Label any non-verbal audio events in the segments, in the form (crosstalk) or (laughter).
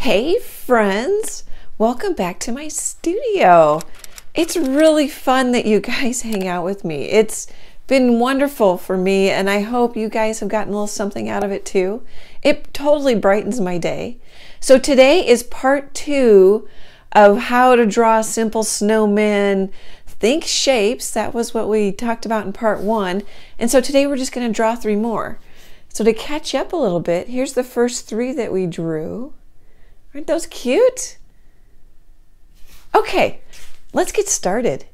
Hey friends, welcome back to my studio. It's really fun that you (laughs) guys hang out with me. It's been wonderful for me and I hope you guys have gotten a little something out of it too. It totally brightens my day. So today is part two of how to draw simple snowmen. Think shapes, that was what we talked about in part one. And so today we're just gonna draw three more. So to catch up a little bit, here's the first three that we drew. Aren't those cute? Okay, let's get started.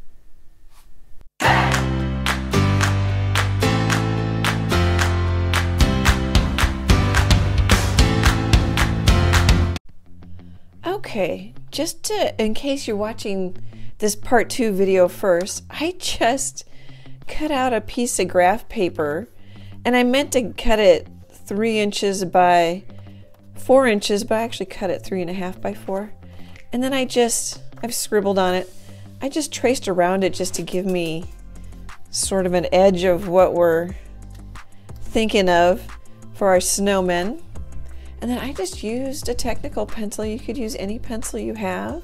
Okay, just to, in case you're watching this part two video first, I just cut out a piece of graph paper and I meant to cut it three inches by four inches, but I actually cut it three and a half by four. And then I just, I've scribbled on it. I just traced around it just to give me sort of an edge of what we're thinking of for our snowmen. And then I just used a technical pencil. You could use any pencil you have.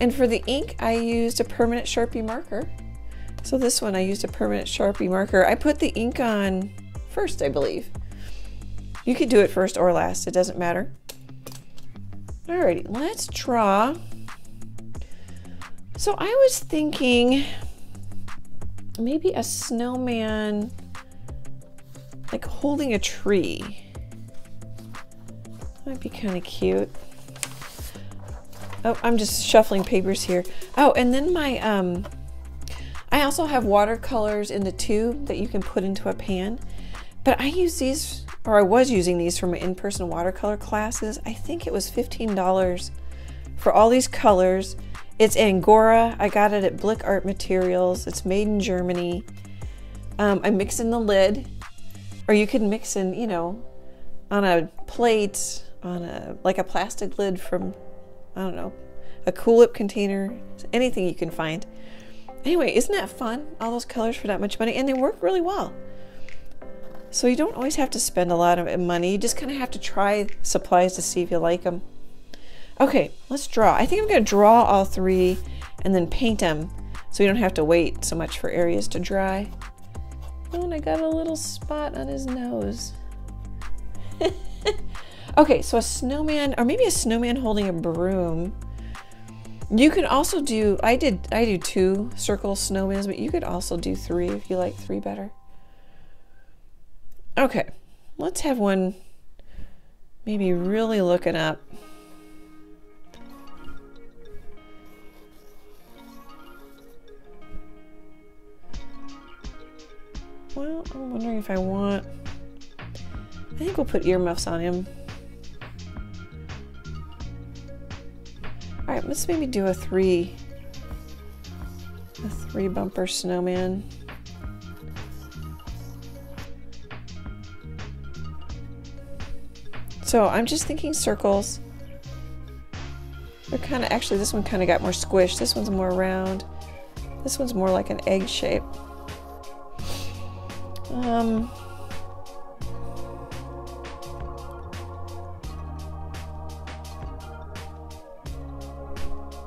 And for the ink, I used a permanent Sharpie marker. So this one, I used a permanent Sharpie marker. I put the ink on first, I believe. You could do it first or last, it doesn't matter. Alrighty, let's draw. So I was thinking maybe a snowman like holding a tree. Might be kind of cute. Oh, I'm just shuffling papers here. Oh, and then my, um, I also have watercolors in the tube that you can put into a pan. But I use these, or I was using these for my in-person watercolor classes. I think it was $15 for all these colors. It's Angora. I got it at Blick Art Materials. It's made in Germany. Um, I mix in the lid, or you can mix in, you know, on a plate, on a like a plastic lid from, I don't know, a Cool container, anything you can find. Anyway, isn't that fun? All those colors for that much money, and they work really well. So you don't always have to spend a lot of money. You just kind of have to try supplies to see if you like them. Okay, let's draw. I think I'm going to draw all three and then paint them so you don't have to wait so much for areas to dry. Oh, and I got a little spot on his nose. (laughs) okay, so a snowman, or maybe a snowman holding a broom. You can also do, I did, I do two circle snowmans, but you could also do three if you like three better. Okay, let's have one maybe really looking up. Well, I'm wondering if I want... I think we'll put earmuffs on him. Alright, let's maybe do a three... a three bumper snowman. So I'm just thinking circles. They're kind of, actually this one kind of got more squished. This one's more round. This one's more like an egg shape. Um,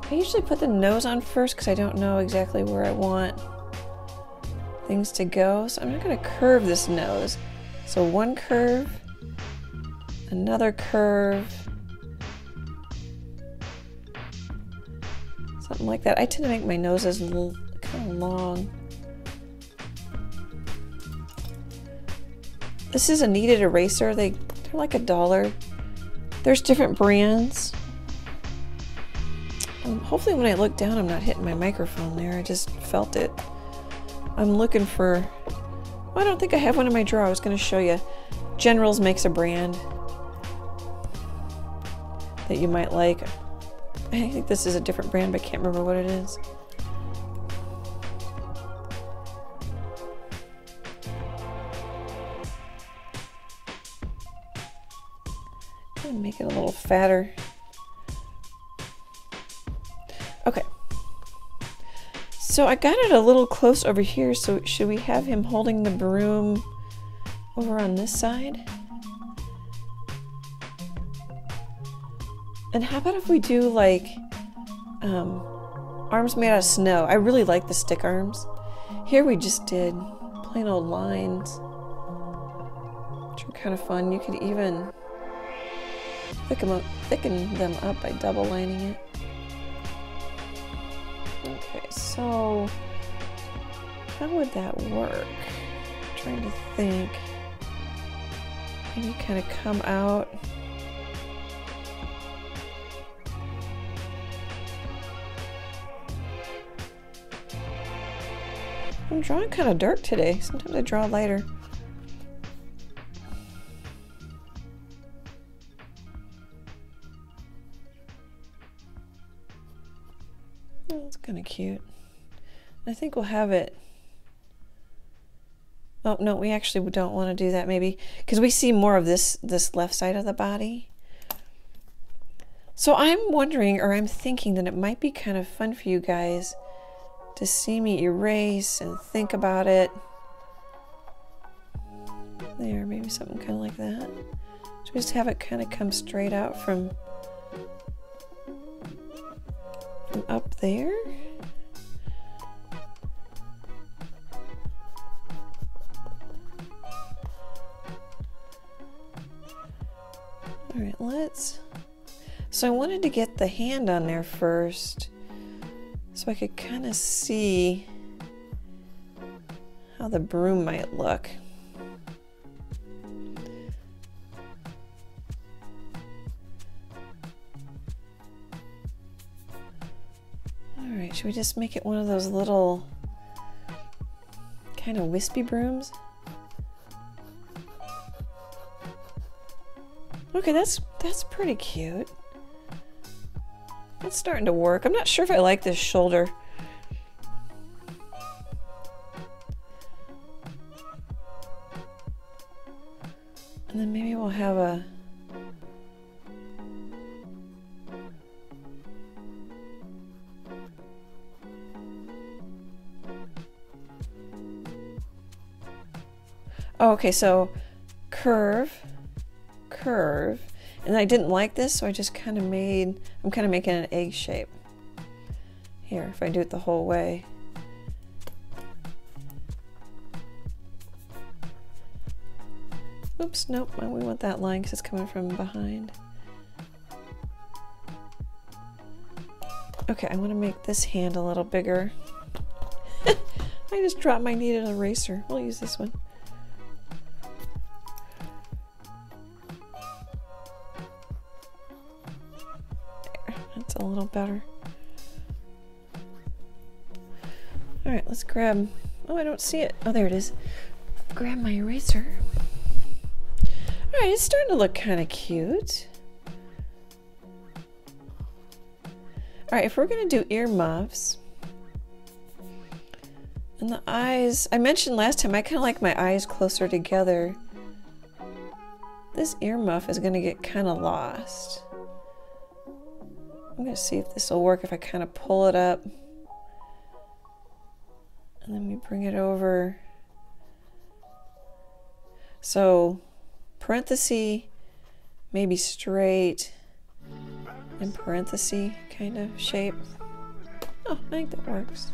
I usually put the nose on first because I don't know exactly where I want things to go. So I'm not going to curve this nose. So one curve, another curve. Something like that. I tend to make my noses kind of long. This is a kneaded eraser. They, they're like a dollar. There's different brands. Um, hopefully when I look down I'm not hitting my microphone there. I just felt it. I'm looking for... Well, I don't think I have one in my drawer. I was going to show you. Generals makes a brand that you might like. I think this is a different brand, but I can't remember what it is. make it a little fatter. Okay. So I got it a little close over here, so should we have him holding the broom over on this side? And how about if we do like um, arms made out of snow? I really like the stick arms. Here we just did plain old lines, which are kind of fun. You could even thicken them up, thicken them up by double lining it. Okay, so how would that work? I'm trying to think. Maybe kind of come out. I'm drawing kind of dark today. Sometimes I draw lighter. Oh, that's kind of cute. I think we'll have it. Oh, no, we actually don't want to do that maybe because we see more of this, this left side of the body. So I'm wondering, or I'm thinking that it might be kind of fun for you guys to see me erase and think about it. There, maybe something kind of like that. Just have it kind of come straight out from, from up there. All right, let's, so I wanted to get the hand on there first so I could kind of see how the broom might look. All right, should we just make it one of those little kind of wispy brooms? Okay, that's that's pretty cute. It's starting to work. I'm not sure if I like this shoulder. And then maybe we'll have a Oh, okay, so curve, curve, and I didn't like this, so I just kind of made, I'm kind of making an egg shape. Here, if I do it the whole way. Oops, nope, we want that line because it's coming from behind. Okay, I want to make this hand a little bigger. (laughs) I just dropped my kneaded eraser. We'll use this one. A little better. All right, let's grab, oh, I don't see it. Oh, there it is. Grab my eraser. All right, it's starting to look kind of cute. All right, if we're gonna do ear muffs, and the eyes, I mentioned last time, I kind of like my eyes closer together. This ear muff is gonna get kind of lost. I'm going to see if this will work if I kind of pull it up. And then we bring it over. So parenthesis, maybe straight, and parenthesis kind of shape. Oh, I think that works.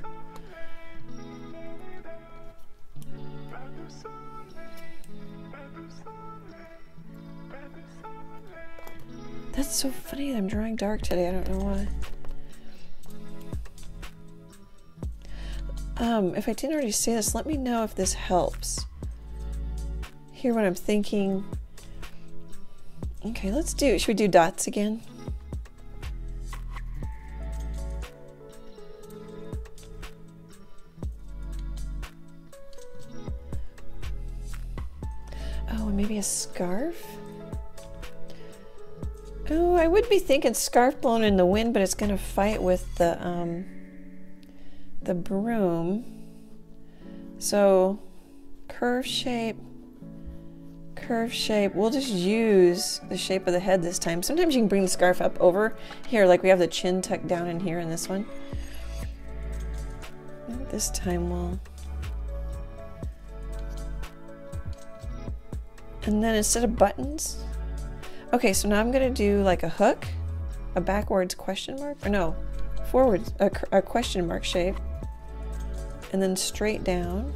That's so funny. I'm drawing dark today. I don't know why. Um, if I didn't already say this, let me know if this helps. Hear what I'm thinking. Okay, let's do, should we do dots again? Be thinking scarf blown in the wind, but it's going to fight with the um, the broom. So curve shape, curve shape. We'll just use the shape of the head this time. Sometimes you can bring the scarf up over here, like we have the chin tucked down in here in this one. This time we'll... And then instead of buttons, Okay, so now I'm gonna do like a hook. a backwards question mark, or no, forwards, a, a question mark shape, and then straight down,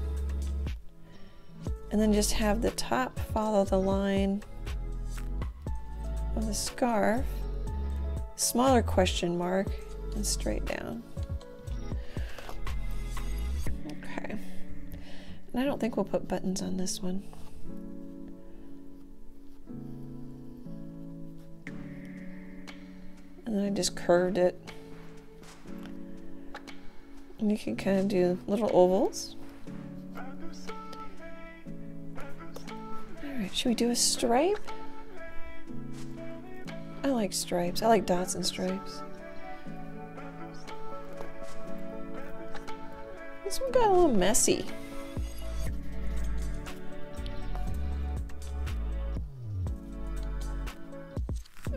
and then just have the top follow the line of the scarf, smaller question mark, and straight down. Okay. And I don't think we'll put buttons on this one. And then I just curved it. And you can kind of do little ovals. Alright, should we do a stripe? I like stripes. I like dots and stripes. This one got a little messy.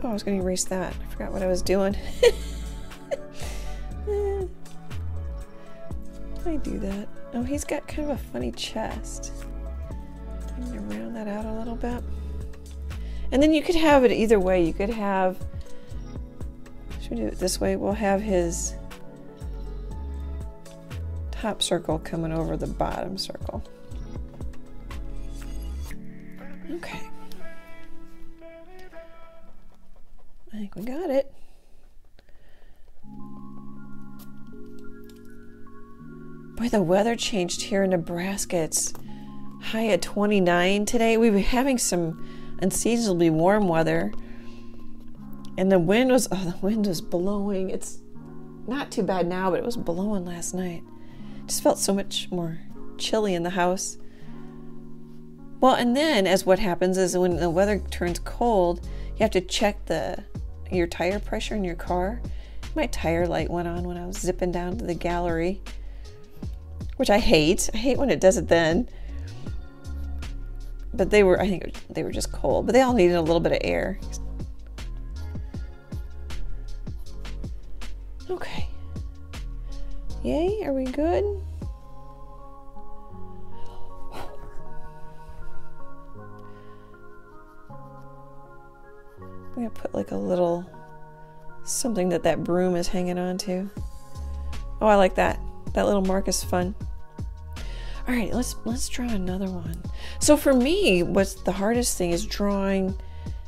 Oh, I was going to erase that. I forgot what I was doing. (laughs) I do that. Oh, he's got kind of a funny chest. I'm going to round that out a little bit. And then you could have it either way. You could have, should we do it this way? We'll have his top circle coming over the bottom circle. Okay. I think we got it. Boy, the weather changed here in Nebraska. It's high at 29 today. We've been having some unseasonably warm weather. And the wind was, oh, the wind was blowing. It's not too bad now, but it was blowing last night. Just felt so much more chilly in the house. Well, and then as what happens is when the weather turns cold, you have to check the your tire pressure in your car. My tire light went on when I was zipping down to the gallery, which I hate. I hate when it does it then. But they were, I think they were just cold, but they all needed a little bit of air. Okay. Yay, are we good? I'm gonna put like a little something that that broom is hanging on to. Oh, I like that. That little mark is fun. All right, let's let's draw another one. So for me, what's the hardest thing is drawing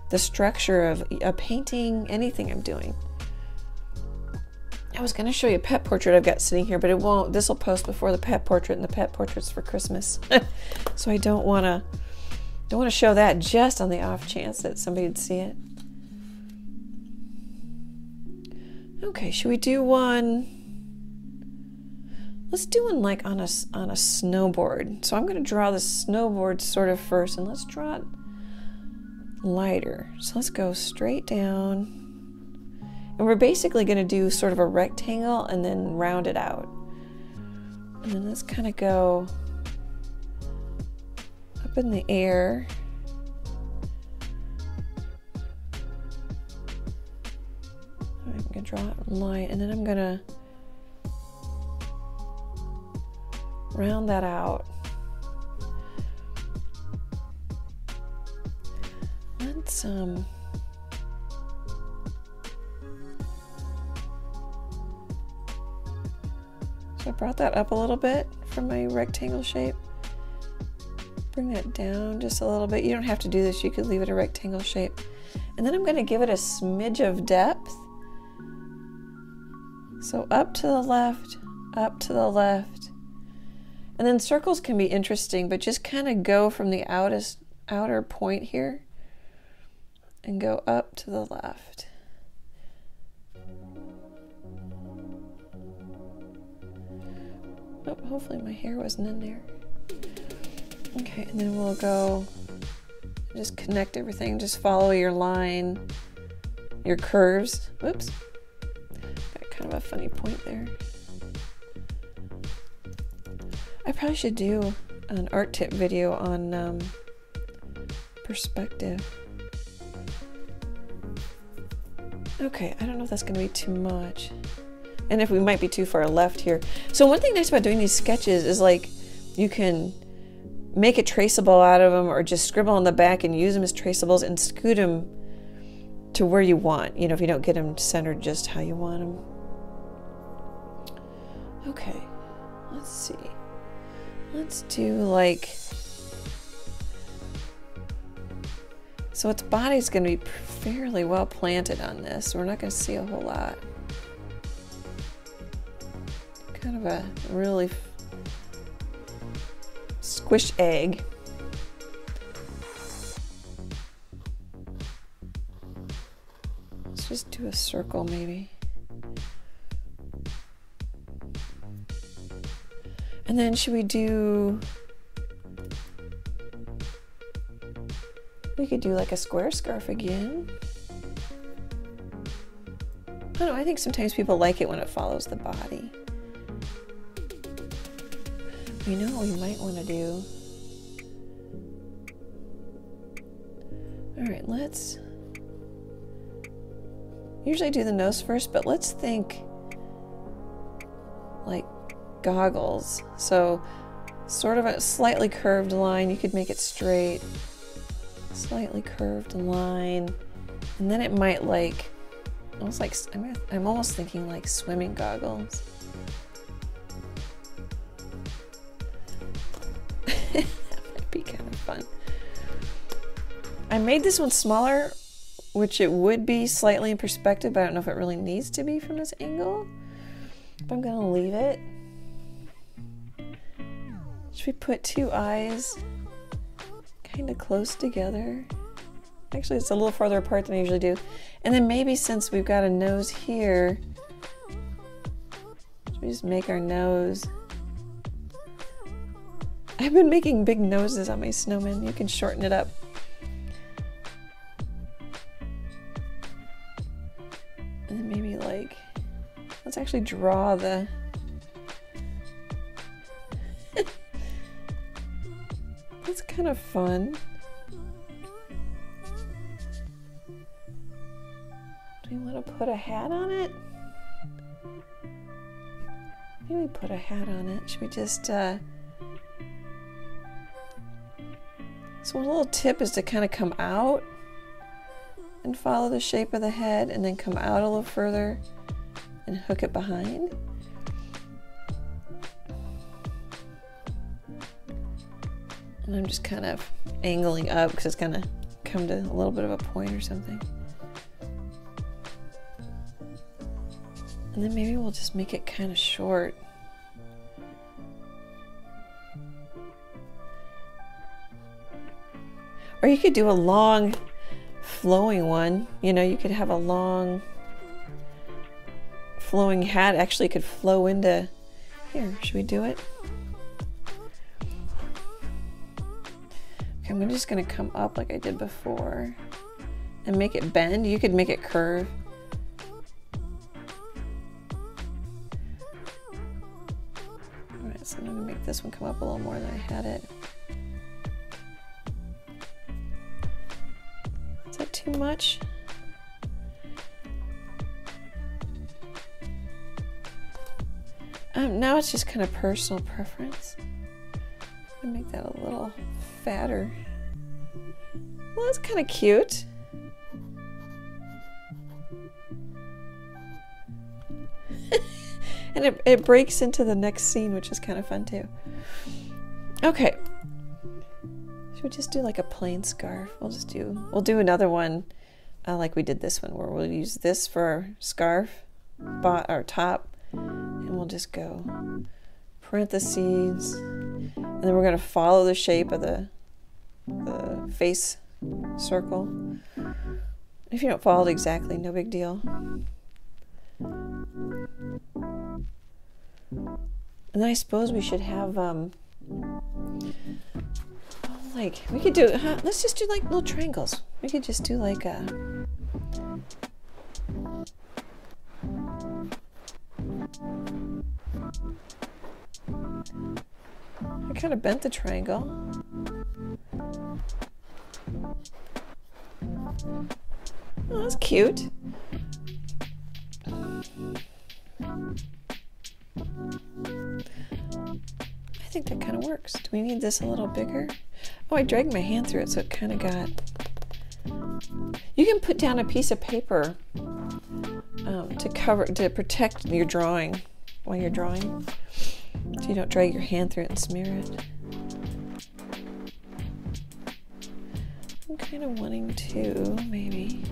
the structure of a painting, anything I'm doing. I was going to show you a pet portrait I've got sitting here, but it won't. This will post before the pet portrait, and the pet portrait's for Christmas. (laughs) so I don't want to don't want to show that just on the off chance that somebody would see it. Okay, should we do one? Let's do one like on a, on a snowboard. So I'm going to draw the snowboard sort of first, and let's draw it lighter. So let's go straight down. And we're basically going to do sort of a rectangle and then round it out. And then let's kind of go up in the air. I'm to draw a line, and then I'm going to round that out. Let's um So I brought that up a little bit from my rectangle shape. Bring that down just a little bit. You don't have to do this, you could leave it a rectangle shape. And then I'm going to give it a smidge of depth. So up to the left, up to the left, and then circles can be interesting, but just kind of go from the outest, outer point here and go up to the left. Oh, hopefully my hair wasn't in there. Okay, and then we'll go just connect everything. Just follow your line, your curves. Whoops. Kind of a funny point there. I probably should do an art tip video on um, perspective. Okay, I don't know if that's going to be too much. And if we might be too far left here. So one thing nice about doing these sketches is like you can make a traceable out of them or just scribble on the back and use them as traceables and scoot them to where you want, you know, if you don't get them centered just how you want them. Okay, let's see. Let's do like. So its body's going to be fairly well planted on this. We're not going to see a whole lot. Kind of a really squish egg. Let's just do a circle maybe. And then should we do, we could do like a square scarf again. I don't know, I think sometimes people like it when it follows the body. You know what we might want to do? All right, let's usually do the nose first, but let's think goggles. So sort of a slightly curved line. You could make it straight. Slightly curved line. And then it might like, almost like, I'm, almost thinking like swimming goggles. (laughs) that might be kind of fun. I made this one smaller, which it would be slightly in perspective, but I don't know if it really needs to be from this angle. But I'm gonna leave it. Should we put two eyes kind of close together? Actually, it's a little farther apart than I usually do. And then maybe since we've got a nose here, should we just make our nose? I've been making big noses on my snowman. You can shorten it up. And then maybe like, let's actually draw the It's kind of fun. Do we want to put a hat on it? Maybe put a hat on it. Should we just, uh... So a little tip is to kind of come out and follow the shape of the head and then come out a little further and hook it behind. And I'm just kind of angling up because it's to come to a little bit of a point or something. And then maybe we'll just make it kind of short. Or you could do a long flowing one. You know, you could have a long flowing hat actually could flow into here. Should we do it? I'm just gonna come up like I did before and make it bend. You could make it curve. All right, so I'm gonna make this one come up a little more than I had it. Is that too much? Um, now it's just kind of personal preference. i make that a little fatter. Well, that's kind of cute. (laughs) and it, it breaks into the next scene, which is kind of fun too. Okay. Should we just do like a plain scarf? We'll just do, we'll do another one uh, like we did this one, where we'll use this for scarf, bot, our top, and we'll just go parentheses, and then we're going to follow the shape of the, the face circle. If you don't follow it exactly, no big deal. And I suppose we should have, um, like, we could do, huh, let's just do like little triangles. We could just do like a, I kind of bent the triangle. Oh, that's cute. I think that kind of works. Do we need this a little bigger? Oh, I dragged my hand through it, so it kind of got... You can put down a piece of paper um, to cover to protect your drawing while you're drawing, so you don't drag your hand through it and smear it. I'm kind of wanting to maybe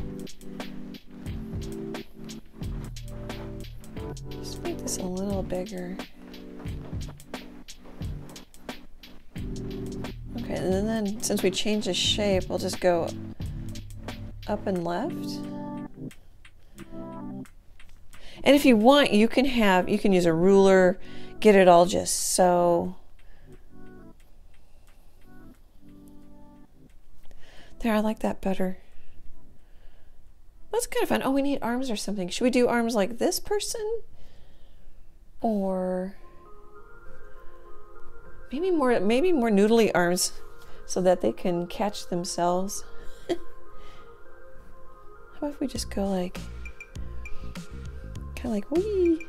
just make this a little bigger. Okay, and then since we changed the shape, we'll just go up and left. And if you want, you can have, you can use a ruler, get it all just so. There, I like that better. That's kind of fun. Oh, we need arms or something. Should we do arms like this person? Or maybe more maybe more noodly arms so that they can catch themselves. (laughs) How about if we just go like kind of like wee?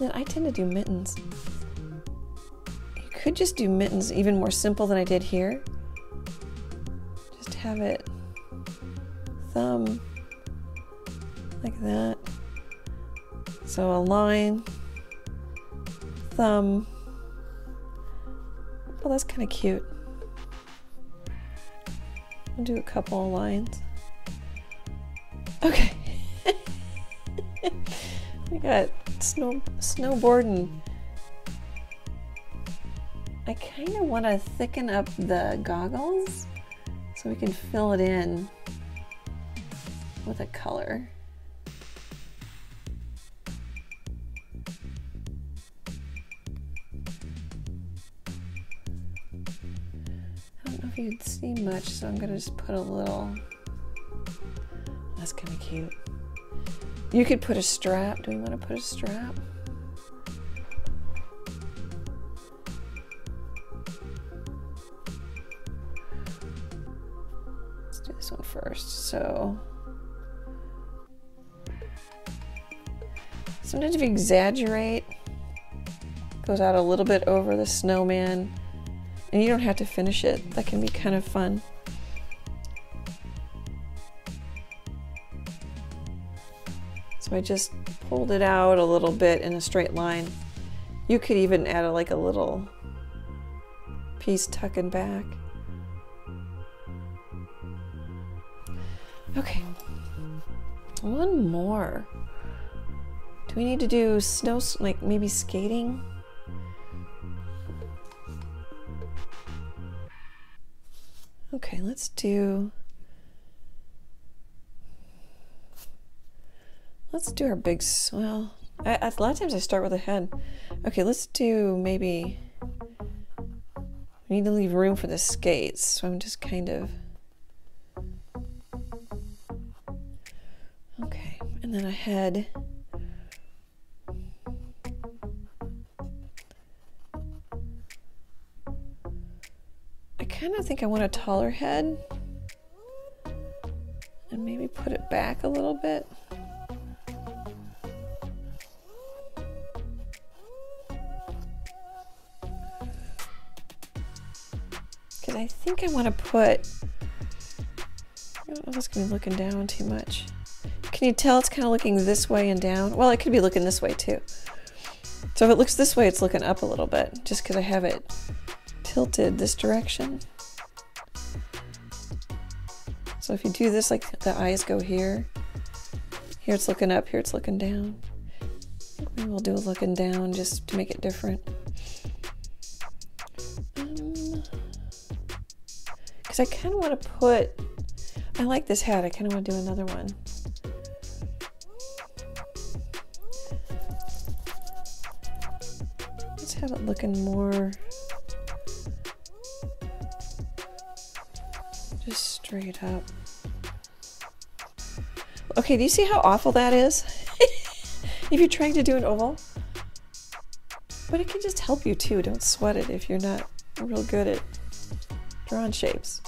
Then I tend to do mittens. Could just do mittens even more simple than I did here. Just have it thumb like that. So a line, thumb. Well, that's kind of cute. I'll do a couple of lines. Okay. (laughs) we got snow snowboarding. I kind of want to thicken up the goggles so we can fill it in with a color. I don't know if you'd see much, so I'm gonna just put a little. That's kind of cute. You could put a strap. Do we want to put a strap? One first. So sometimes if you exaggerate, goes out a little bit over the snowman, and you don't have to finish it. That can be kind of fun. So I just pulled it out a little bit in a straight line. You could even add a, like a little piece tucking back. Okay, one more. Do we need to do snow, like maybe skating? Okay, let's do Let's do our big, well, I, a lot of times I start with a head. Okay, let's do maybe, we need to leave room for the skates, so I'm just kind of, and then a head. I kind of think I want a taller head and maybe put it back a little bit. Because I think I want to put, I don't know if going to be looking down too much. Can you tell it's kind of looking this way and down? Well, it could be looking this way too. So if it looks this way, it's looking up a little bit, just because I have it tilted this direction. So if you do this, like the eyes go here, here it's looking up, here it's looking down. Maybe we'll do a looking down just to make it different. Um, because I kind of want to put, I like this hat. I kind of want to do another one. Let's it looking more just straight up. Okay, do you see how awful that is? (laughs) if you're trying to do an oval. But it can just help you too. Don't sweat it if you're not real good at drawing shapes.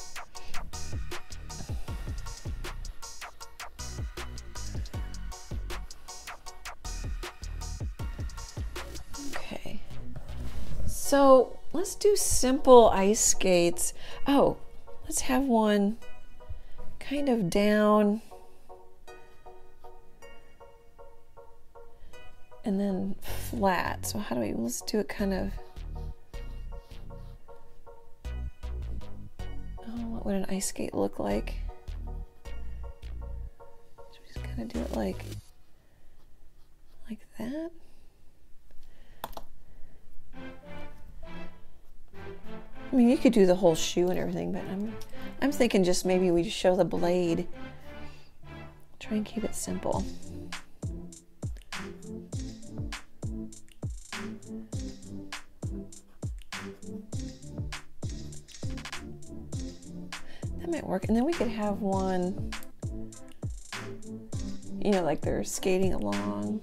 Do simple ice skates. Oh, let's have one kind of down and then flat. So how do we, let's do it kind of, oh, what would an ice skate look like? So we just kind of do it like, like that. I mean, you could do the whole shoe and everything, but I'm, I'm thinking just maybe we just show the blade. Try and keep it simple. That might work. And then we could have one, you know, like they're skating along.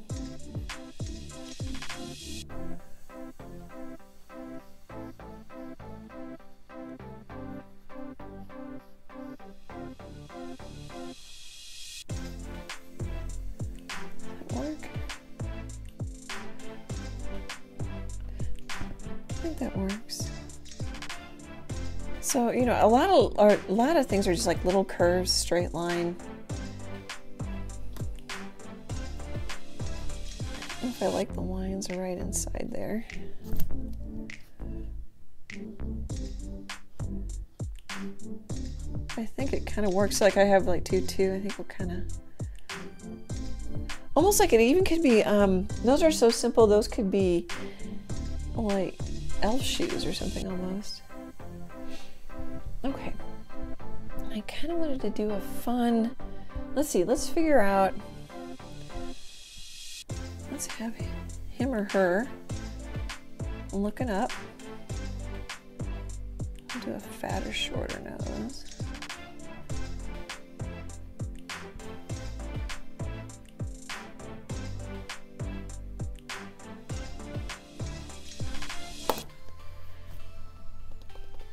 A lot of a lot of things are just like little curves, straight line. if I like the lines right inside there. I think it kind of works like I have like two two. I think we'll kind of almost like it even could be um those are so simple those could be like elf shoes or something almost. Kind of wanted to do a fun, let's see, let's figure out, let's have him or her looking up. I'll do a fatter, shorter nose.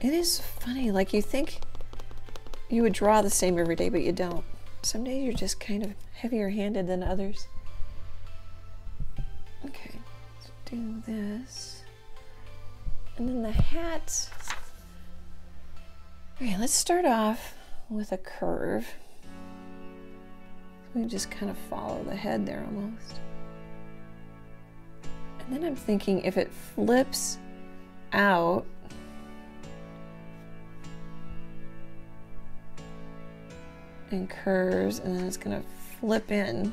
It is funny. Like you think you would draw the same every day, but you don't. Some days you're just kind of heavier handed than others. Okay, let's do this. And then the hat. Okay, let's start off with a curve. We just kind of follow the head there almost. And then I'm thinking if it flips out, and curves and then it's to flip in.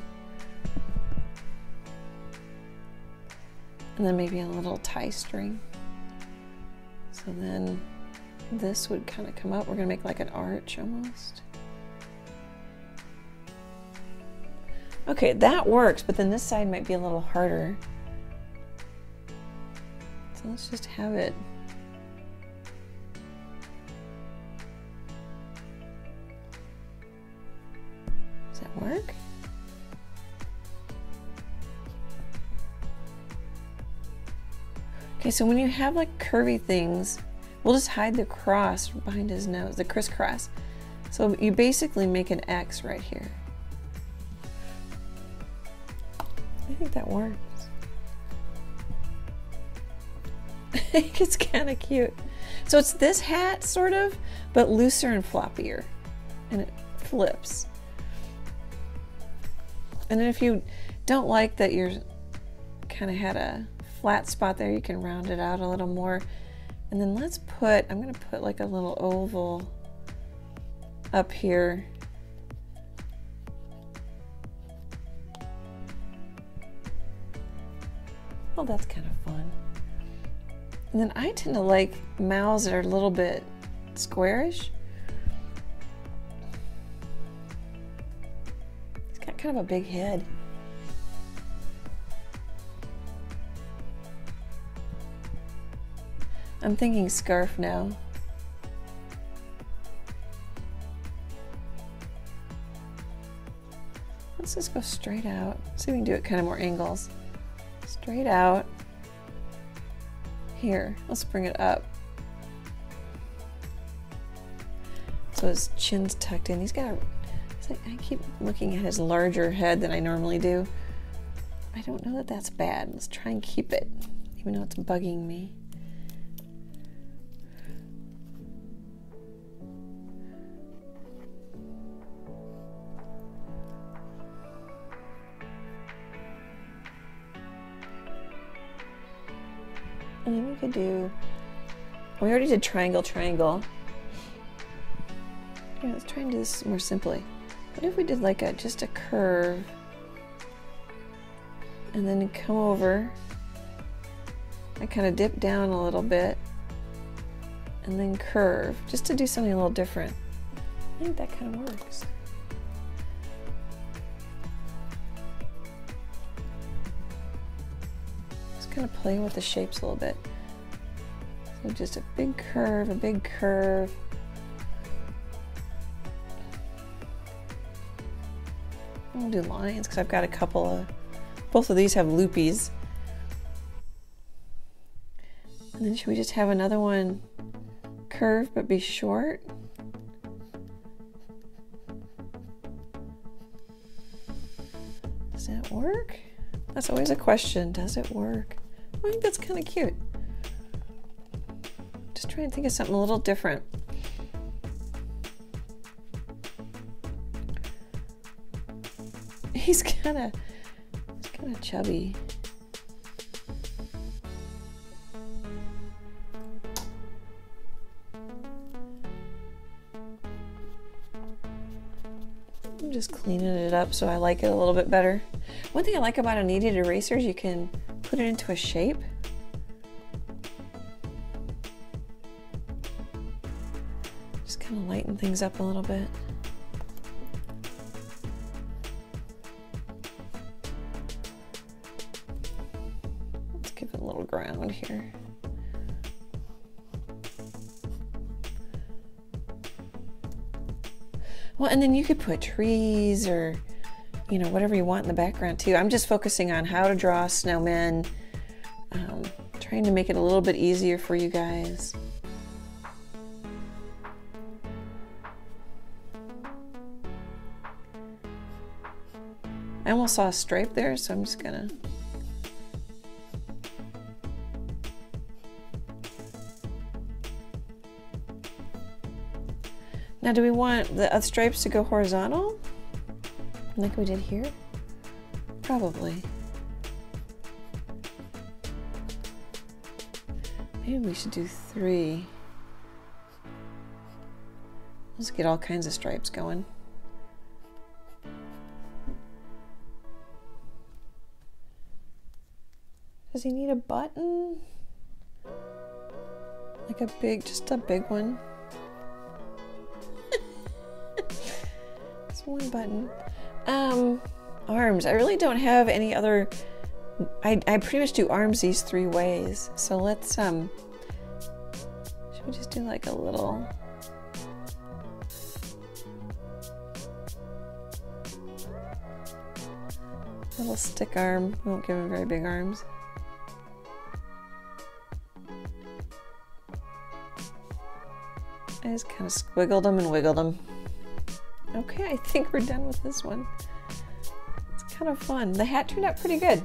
And then maybe a little tie string. So then this would kind of come up. We're to make like an arch almost. Okay, that works, but then this side might be a little harder. So let's just have it work. Okay, so when you have like curvy things, we'll just hide the cross behind his nose, the crisscross. So you basically make an X right here. I think that works. (laughs) I think it's kind of cute. So it's this hat, sort of, but looser and floppier. And it flips. And then if you don't like that you're kind of had a flat spot there, you can round it out a little more. And then let's put, I'm gonna put like a little oval up here. Well, that's kind of fun. And then I tend to like mouths that are a little bit squarish. Kind of a big head. I'm thinking scarf now. Let's just go straight out. See if we can do it kind of more angles. Straight out. Here, let's bring it up. So his chin's tucked in. He's got a I keep looking at his larger head than I normally do. I don't know that that's bad. Let's try and keep it, even though it's bugging me. And then we could do, we already did triangle, triangle. Yeah, let's try and do this more simply. What if we did like a just a curve and then come over I kind of dip down a little bit and then curve just to do something a little different. I think that kind of works. Just kind of play with the shapes a little bit. So just a big curve, a big curve. Do lines because I've got a couple of, both of these have loopies. And then should we just have another one curve but be short? Does that work? That's always a question. Does it work? I think that's kind of cute. Just trying to think of something a little different. He's kind of, he's kind of chubby. I'm just cleaning it up so I like it a little bit better. One thing I like about a kneaded eraser is you can put it into a shape. Just kind of lighten things up a little bit. And then you could put trees or, you know, whatever you want in the background too. I'm just focusing on how to draw snowmen, um, trying to make it a little bit easier for you guys. I almost saw a stripe there, so I'm just gonna Now do we want the stripes to go horizontal? Like we did here? Probably. Maybe we should do three. Let's get all kinds of stripes going. Does he need a button? Like a big, just a big one? One button. Um, arms. I really don't have any other. I, I pretty much do arms these three ways. So let's, um, should we just do like a little. Little stick arm. We won't give him very big arms. I just kind of squiggled them and wiggled them. Okay, I think we're done with this one. It's kind of fun. The hat turned out pretty good.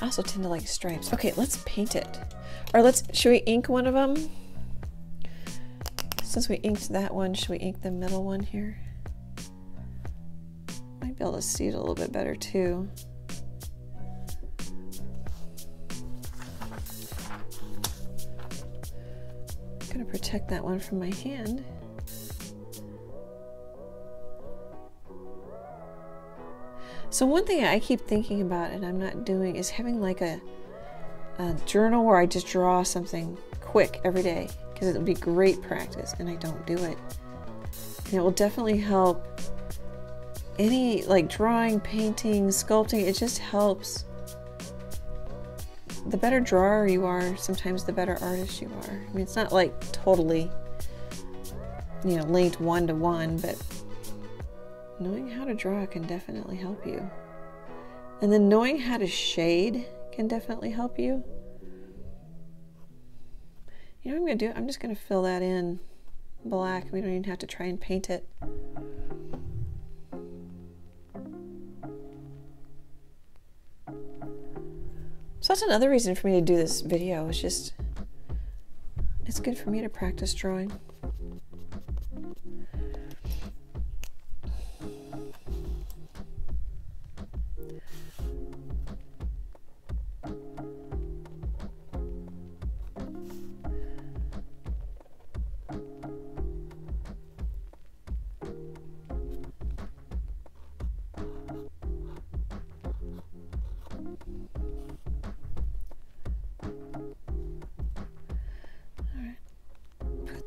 I also tend to like stripes. Okay, let's paint it. Or let's, should we ink one of them? Since we inked that one, should we ink the middle one here? Might be able to see it a little bit better too. Going to protect that one from my hand. So one thing I keep thinking about and I'm not doing is having like a, a journal where I just draw something quick every day because it would be great practice and I don't do it. And it will definitely help any like drawing, painting, sculpting, it just helps the better drawer you are, sometimes the better artist you are. I mean, it's not like totally, you know, linked one to one, but knowing how to draw can definitely help you. And then knowing how to shade can definitely help you. You know what I'm to do? I'm just going to fill that in black. We don't even have to try and paint it. So that's another reason for me to do this video. It's just, it's good for me to practice drawing.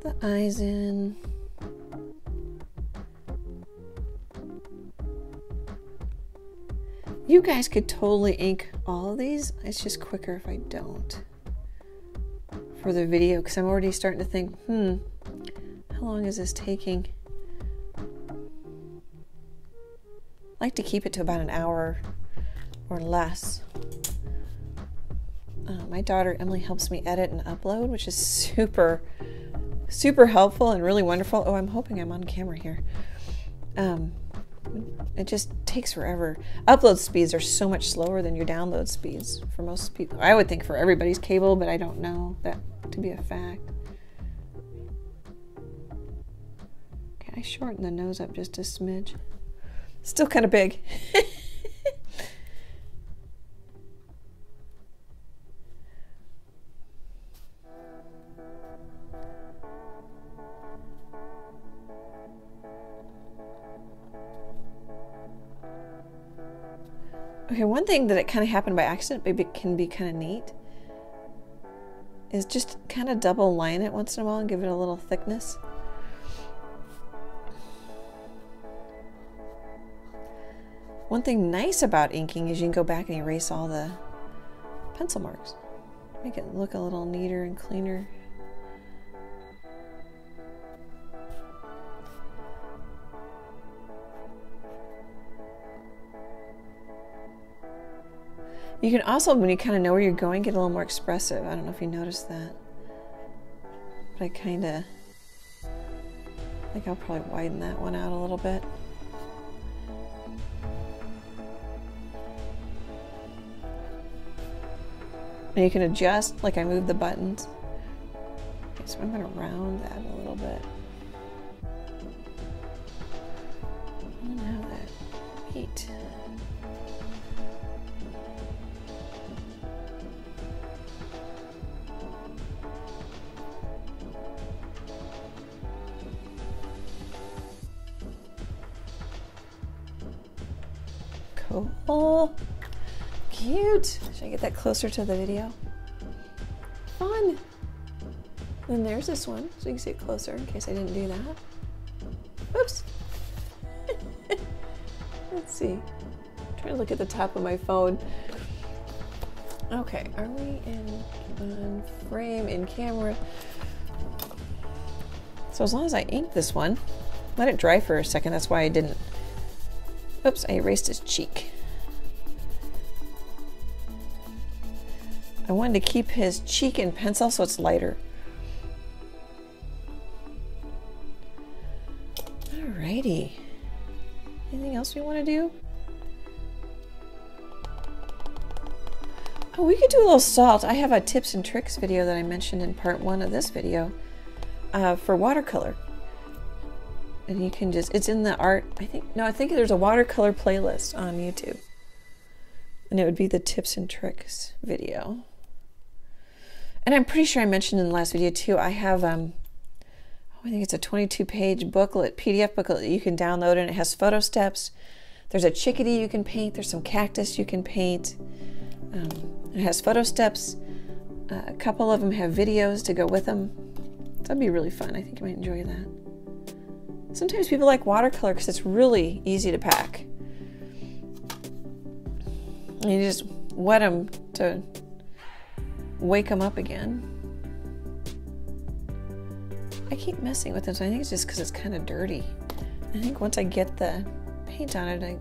The eyes in. You guys could totally ink all of these. It's just quicker if I don't for the video because I'm already starting to think, hmm, how long is this taking? I like to keep it to about an hour or less. Uh, my daughter Emily helps me edit and upload, which is (laughs) super, super helpful and really wonderful. Oh, I'm hoping I'm on camera here. Um, it just takes forever. Upload speeds are so much slower than your download speeds for most people. I would think for everybody's cable, but I don't know that to be a fact. Can I shorten the nose up just a smidge? Still kind of big. (laughs) that it kind of happened by accident, maybe it can be kind of neat, is just kind of double line it once in a while and give it a little thickness. One thing nice about inking is you can go back and erase all the pencil marks. Make it look a little neater and cleaner. You can also, when you kind of know where you're going, get a little more expressive. I don't know if you noticed that. But I kind of, I think I'll probably widen that one out a little bit. And you can adjust, like I move the buttons. Okay, so I'm going to round that a little bit. Cute. Should I get that closer to the video? Fun. Then there's this one, so you can see it closer in case I didn't do that. Oops. (laughs) Let's see. I'm trying to look at the top of my phone. Okay, are we in frame in camera? So as long as I ink this one, let it dry for a second. That's why I didn't Oops, I erased his cheek. I wanted to keep his cheek in pencil so it's lighter. Alrighty. Anything else we want to do? Oh, we could do a little salt. I have a tips and tricks video that I mentioned in part one of this video uh, for watercolor and you can just it's in the art i think no i think there's a watercolor playlist on youtube and it would be the tips and tricks video and i'm pretty sure i mentioned in the last video too i have um oh, i think it's a 22 page booklet pdf booklet that you can download and it has photo steps. There's a chickadee you can paint. There's some cactus you can paint. Um, it has photo steps. Uh, a couple of them have videos to go with them. That'd be really fun. I think you might enjoy that. Sometimes people like watercolor because it's really easy to pack. You just wet them to wake them up again. I keep messing with them, so I think it's just because it's kind of dirty. I think once I get the paint on it, I,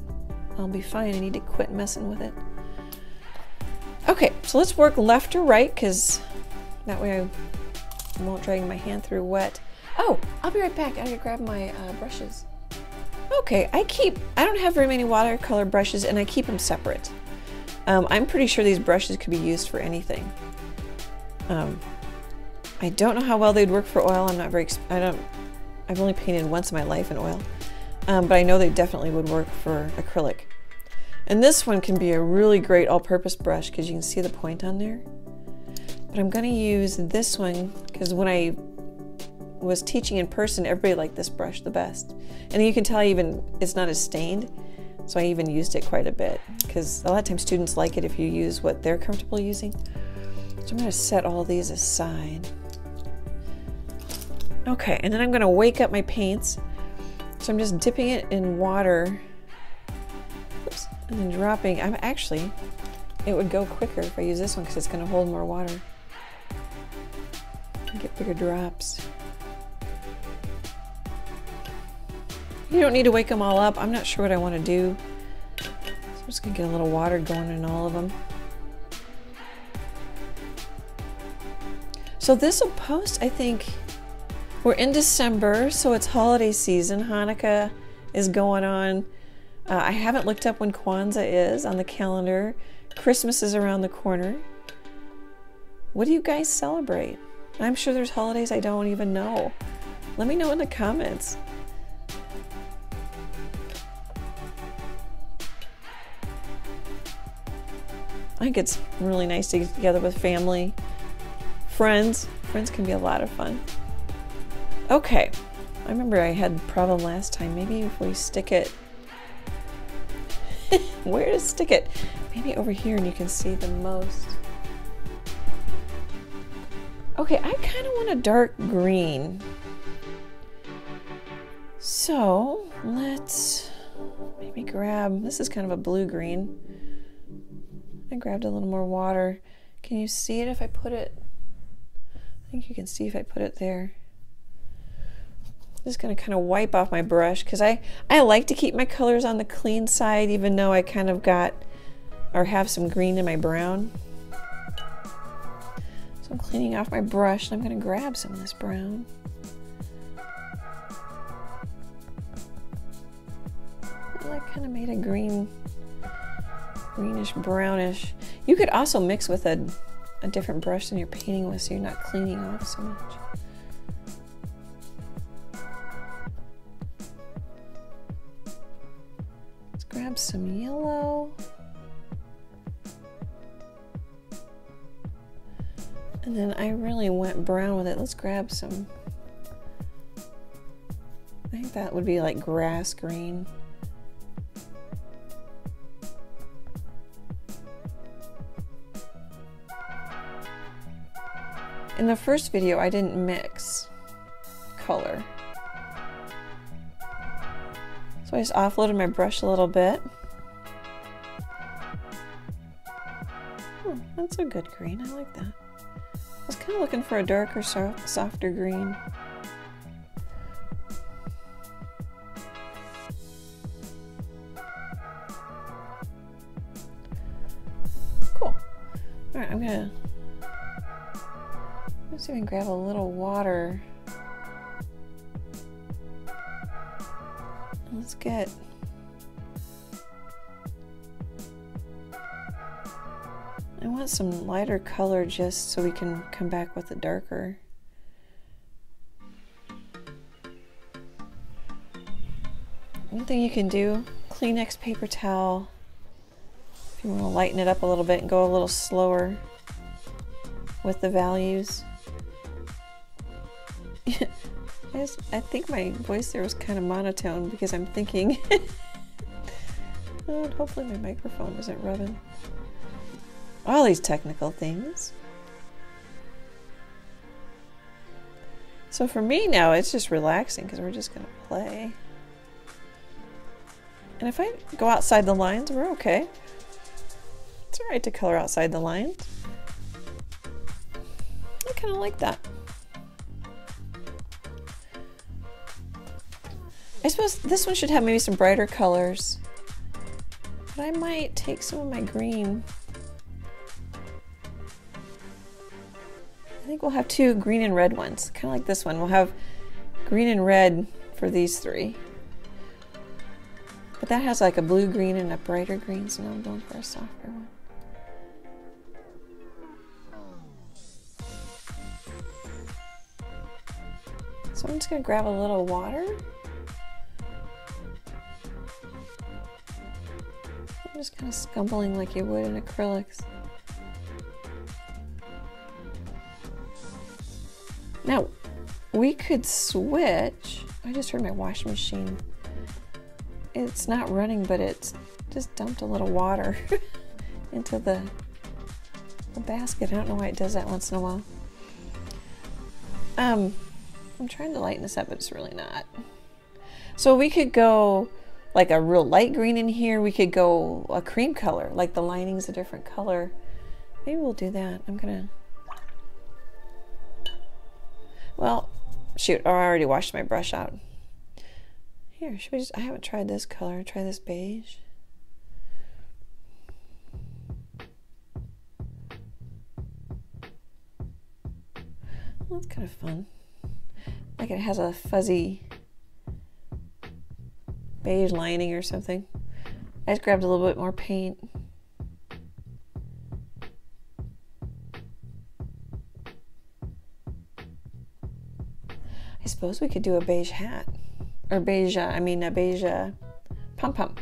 I'll be fine. I need to quit messing with it. Okay, so let's work left or right because that way I won't drag my hand through wet. Oh, I'll be right back. I gotta grab my uh, brushes. Okay, I keep, I don't have very many watercolor brushes and I keep them separate. Um, I'm pretty sure these brushes could be used for anything. Um, I don't know how well they'd work for oil. I'm not very, I don't, I've only painted once in my life in oil. Um, but I know they definitely would work for acrylic. And this one can be a really great all-purpose brush because you can see the point on there. But I'm gonna use this one because when I was teaching in person, everybody liked this brush the best. And you can tell even it's not as stained, so I even used it quite a bit because a lot of times students like it if you use what they're comfortable using. So I'm going to set all these aside. Okay, and then I'm gonna wake up my paints. So I'm just dipping it in water. Oops, and then dropping. I'm actually, it would go quicker if I use this one because it's gonna hold more water. Get bigger drops. You don't need to wake them all up. I'm not sure what I want to do. So I'm just gonna get a little water going in all of them. So this will post, I think, we're in December, so it's holiday season. Hanukkah is going on. Uh, I haven't looked up when Kwanzaa is on the calendar. Christmas is around the corner. What do you guys celebrate? I'm sure there's holidays I don't even know. Let me know in the comments. I think it's really nice to get together with family, friends. Friends can be a lot of fun. Okay, I remember I had problem last time. Maybe if we stick it, (laughs) where to stick it? Maybe over here and you can see the most. Okay, I kind of want a dark green. So let's maybe grab, this is kind of a blue green. I grabbed a little more water. Can you see it if I put it? I think you can see if I put it there. Just going to kind of wipe off my brush because I, I like to keep my colors on the clean side even though I kind of got or have some green in my brown. So I'm cleaning off my brush and I'm going to grab some of this brown. I kind of made a green greenish brownish. You could also mix with a, a different brush than you're painting with so you're not cleaning off so much. Let's grab some yellow. And then I really went brown with it. Let's grab some. I think that would be like grass green. In the first video, I didn't mix color. So I just offloaded my brush a little bit. Oh, that's a good green. I like that. I was kind of looking for a darker, soft, softer green. Cool. All right, I'm gonna Let's even grab a little water. Let's get I want some lighter color just so we can come back with a darker. One thing you can do, Kleenex paper towel, if you want to lighten it up a little bit and go a little slower with the values. (laughs) I, think my voice there was kind of monotone because I'm thinking. (laughs) oh, hopefully my microphone isn't rubbing. All these technical things. So for me now, it's just relaxing because we're just going to play. And if I go outside the lines, we're okay. It's alright to color outside the lines. I kind of like that. I suppose this one should have maybe some brighter colors. But I might take some of my green. I think we'll have two green and red ones, kind of like this one. We'll have green and red for these three. But that has like a blue green and a brighter green, so now I'm going for a softer one. So I'm just going to grab a little water. Just kind of scumbling like you would in acrylics. Now, we could switch. I just heard my washing machine. It's not running, but it's just dumped a little water (laughs) into the, the basket. I don't know why it does that once in a while. Um, I'm trying to lighten this up, but it's really not. So we could go like a real light green in here. We could go a cream color, like the lining's a different color. Maybe we'll do that. I'm gonna, well, shoot, oh, I already washed my brush out. Here, should we just, I haven't tried this color. Try this beige. That's kind of fun. Like it has a fuzzy beige lining or something. I just grabbed a little bit more paint. I suppose we could do a beige hat. Or beige, uh, I mean a beige uh, pom-pom.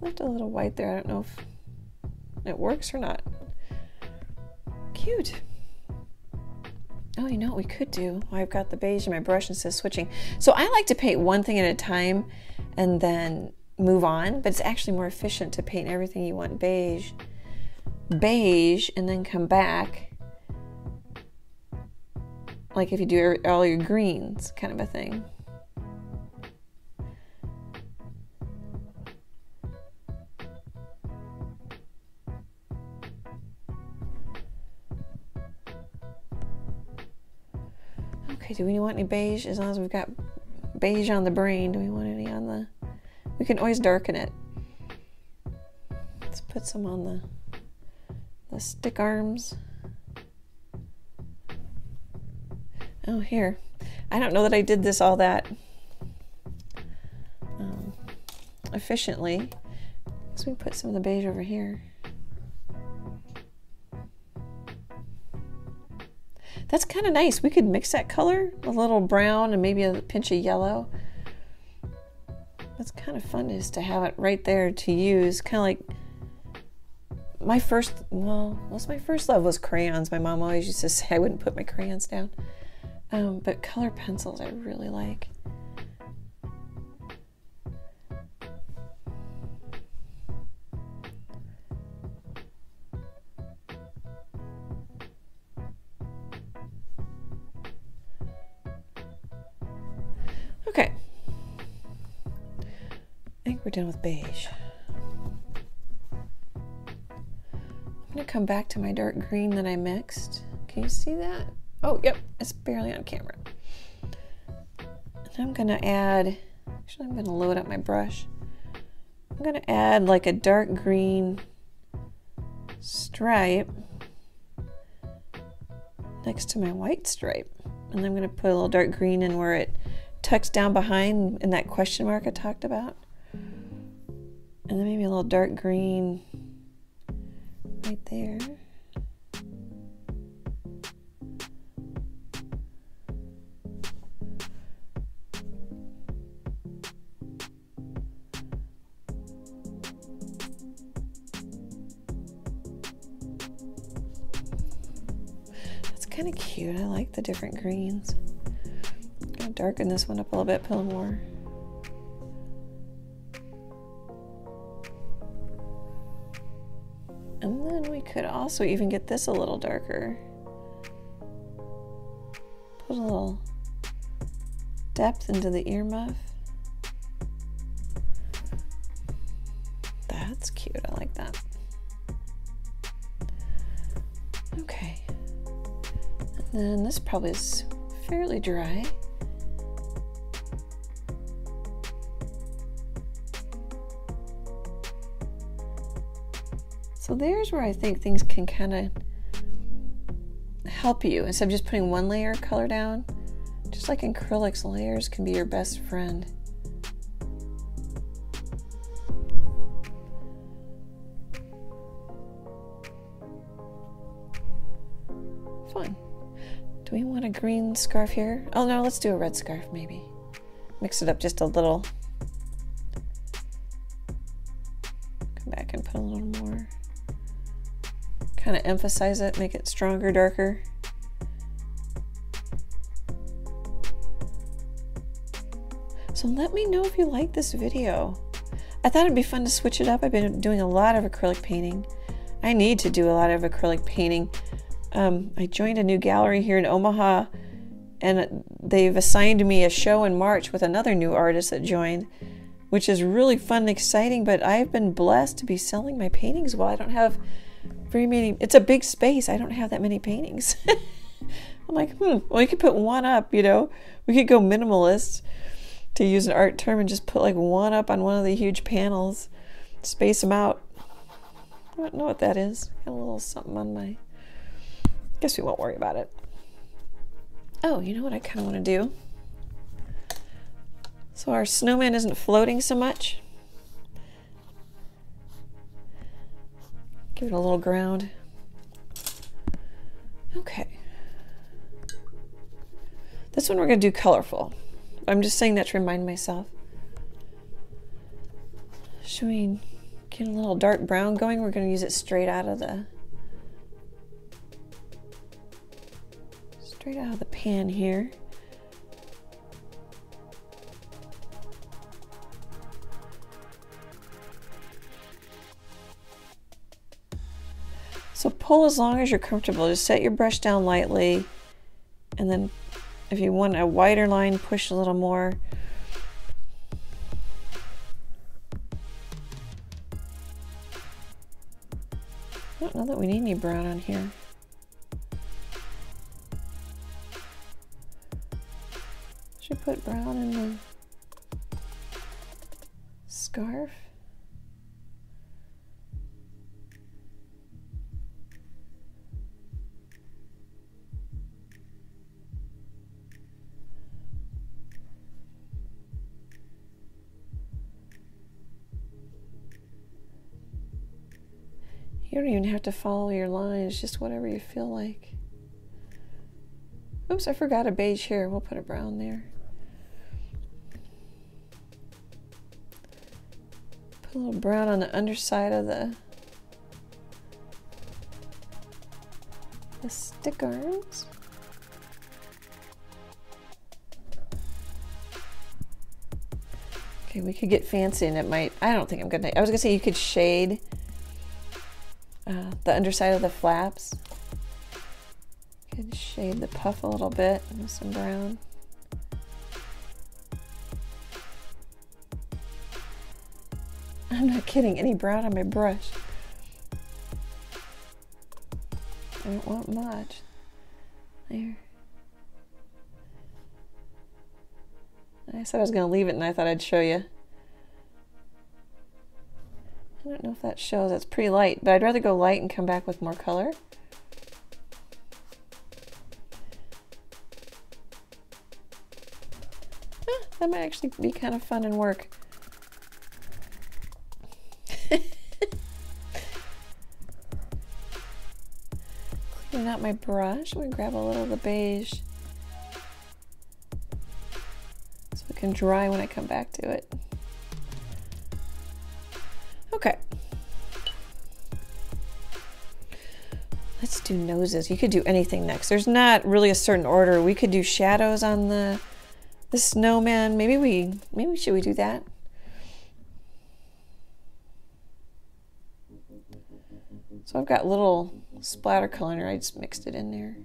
left a little white there. I don't know if it works or not. Cute. Oh, you know what we could do? I've got the beige in my brush and says switching. So I like to paint one thing at a time and then move on, but it's actually more efficient to paint everything you want beige, beige, and then come back. Like if you do all your greens, kind of a thing. Do we want any beige? As long as we've got beige on the brain, do we want any on the... We can always darken it. Let's put some on the, the stick arms. Oh, here. I don't know that I did this all that um, efficiently. So we put some of the beige over here. That's kind of nice. We could mix that color, a little brown and maybe a pinch of yellow. That's kind of fun is to have it right there to use. Kind of like my first, well, what's my first love was crayons. My mom always used to (laughs) say I wouldn't put my crayons down. Um, but color pencils I really like. We're done with beige. I'm to come back to my dark green that I mixed. Can you see that? Oh, yep, it's barely on camera. And I'm going to add, actually I'm to load up my brush. I'm going to add like a dark green stripe next to my white stripe. And I'm going to put a little dark green in where it tucks down behind in that question mark I talked about. And then maybe a little dark green right there. That's kind of cute. I like the different greens. Gonna darken this one up a little bit, put And then we could also even get this a little darker. Put a little depth into the earmuff. That's cute, I like that. Okay. And then this probably is fairly dry. So there's where I think things can kind of help you instead of just putting one layer of color down. Just like acrylics, layers can be your best friend. Fun. Do we want a green scarf here? Oh no, let's do a red scarf maybe. Mix it up just a little. Emphasize it, make it stronger, darker. So let me know if you like this video. I thought it'd be fun to switch it up. I've been doing a lot of acrylic painting. I need to do a lot of acrylic painting. Um, I joined a new gallery here in Omaha, and they've assigned me a show in March with another new artist that joined, which is really fun and exciting. But I've been blessed to be selling my paintings while I don't have very many, it's a big space. I don't have that many paintings. (laughs) I'm like, hmm, well, we could put one up, you know, we could go minimalist to use an art term and just put like one up on one of the huge panels, space them out. I don't know what that is. Got a little something on my. Guess we won't worry about it. Oh, you know what I kind of want to do? So our snowman isn't floating so much. Give it a little ground. Okay. This one we're going to do colorful. I'm just saying that to remind myself. Should we get a little dark brown going? We're going to use it straight out of the straight out of the pan here. So pull as long as you're comfortable. Just set your brush down lightly and then if you want a wider line, push a little more. I don't know that we need any brown on here. Should put brown in the scarf. You don't even have to follow your lines, just whatever you feel like. Oops, I forgot a beige here. We'll put a brown there. Put a little brown on the underside of the, the stick arms. Okay, we could get fancy and it might, I don't think I'm gonna, I was gonna say you could shade uh, the underside of the flaps. Could shade the puff a little bit with some brown. I'm not kidding, any brown on my brush. I don't want much. There. I said I was going to leave it and I thought I'd show you. I don't know if that shows. That's pretty light, but I'd rather go light and come back with more color. Ah, that might actually be kind of fun and work. (laughs) Cleaning out my brush. I'm going to grab a little of the beige so it can dry when I come back to it. Okay. Let's do noses. You could do anything next. There's not really a certain order. We could do shadows on the the snowman. Maybe we maybe should we do that? So I've got little splatter color. I just mixed it in there.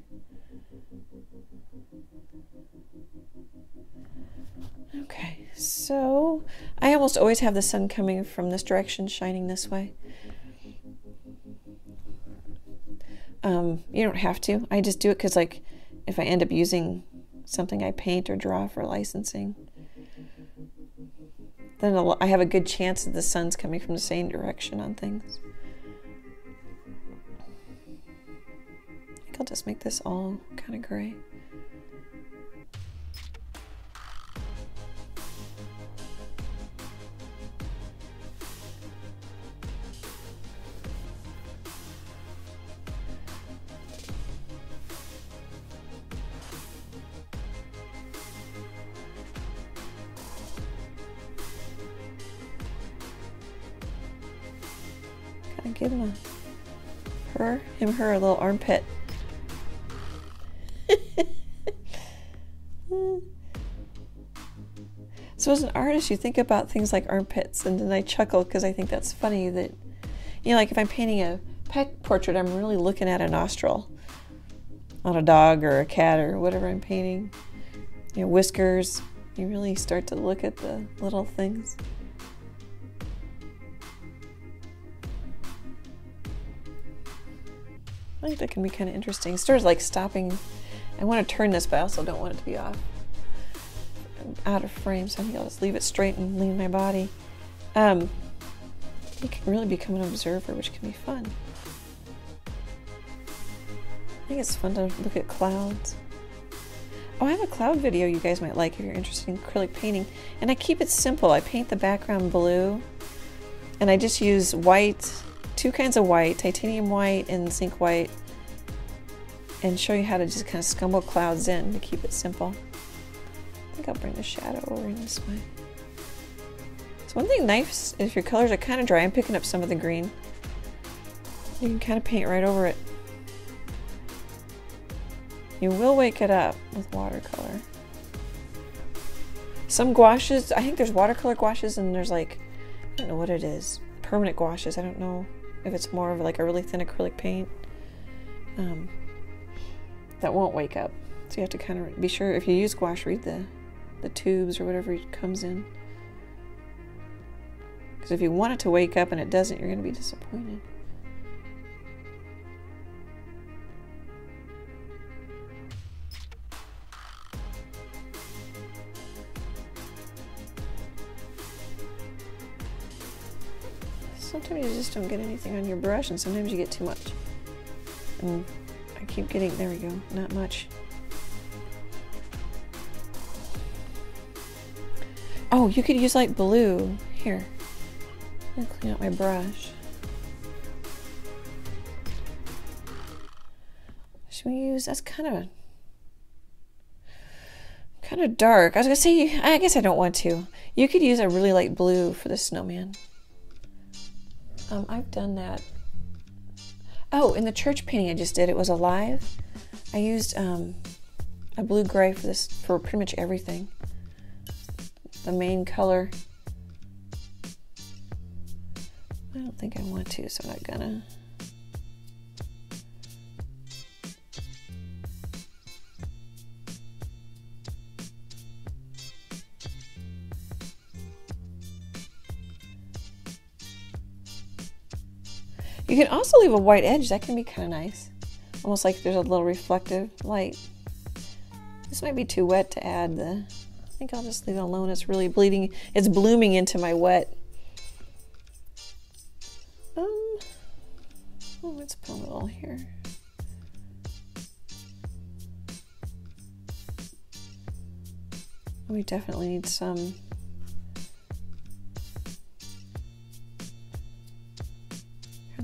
So I almost always have the sun coming from this direction, shining this way. Um, you don't have to. I just do it because, like, if I end up using something I paint or draw for licensing, then I have a good chance that the sun's coming from the same direction on things. I think I'll just make this all kind of gray. Give him a her, him, her a little armpit. (laughs) so as an artist, you think about things like armpits, and then I chuckle because I think that's funny that, you know, like if I'm painting a pet portrait, I'm really looking at a nostril on a dog or a cat or whatever I'm painting. You know, whiskers. You really start to look at the little things. I think that can be kind of interesting. It starts like stopping. I want to turn this, but I also don't want it to be off out of frame, so I think I'll just leave it straight and lean my body. Um, you can really become an observer, which can be fun. I think it's fun to look at clouds. Oh, I have a cloud video you guys might like if you're interested in acrylic painting. And I keep it simple. I paint the background blue, and I just use white, two kinds of white, titanium white and zinc white, and show you how to just kind of scumble clouds in to keep it simple. I think I'll bring the shadow over in this way. So one thing nice if your colors are kind of dry, I'm picking up some of the green. You can kind of paint right over it. You will wake it up with watercolor. Some gouaches, I think there's watercolor gouaches and there's like, I don't know what it is. Permanent gouaches. I don't know if it's more of like a really thin acrylic paint. Um, that won't wake up. So you have to kind of be sure if you use gouache, read the, the tubes or whatever it comes in. Because if you want it to wake up and it doesn't, you're going to be disappointed. Sometimes you just don't get anything on your brush, and sometimes you get too much. And I keep getting, there we go, not much. Oh, you could use like blue. Here. I'm gonna clean out my brush. Should we use, that's kind of a, kind of dark. I was gonna say, I guess I don't want to. You could use a really light blue for the snowman. Um, I've done that. Oh, in the church painting I just did, it was alive. I used um, a blue gray for this for pretty much everything. The main color. I don't think I want to, so I'm not gonna. You can also leave a white edge. That can be kind of nice. Almost like there's a little reflective light. This might be too wet to add the... I think I'll just leave it alone. It's really bleeding. It's blooming into my wet. Um, oh, let's put a little here. We definitely need some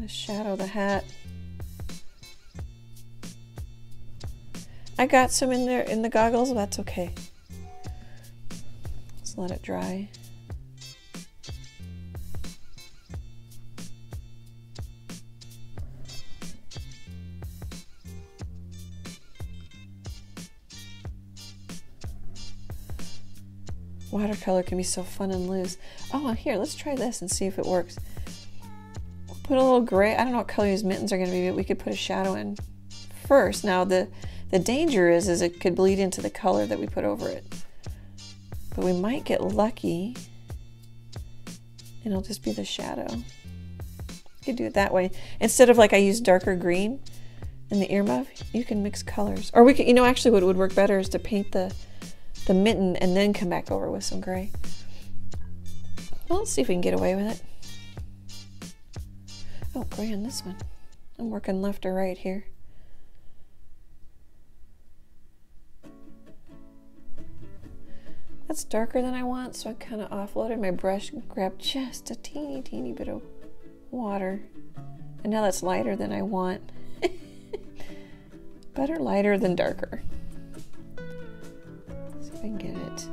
of shadow the hat. I got some in there in the goggles, that's okay. Let's let it dry. Watercolor can be so fun and loose. Oh, here, let's try this and see if it works. Put a little gray. I don't know what color these mittens are going to be, but we could put a shadow in first. Now, the, the danger is, is it could bleed into the color that we put over it. But we might get lucky and it'll just be the shadow. You could do it that way. Instead of like I use darker green in the earmuff, you can mix colors. Or we could, you know, actually what would work better is to paint the the mitten and then come back over with some gray. Well, let's see if we can get away with it. Oh, on this one. I'm working left or right here. That's darker than I want, so I kind of offloaded my brush and grabbed just a teeny, teeny bit of water. And now that's lighter than I want. (laughs) Better lighter than darker. See if I can get it.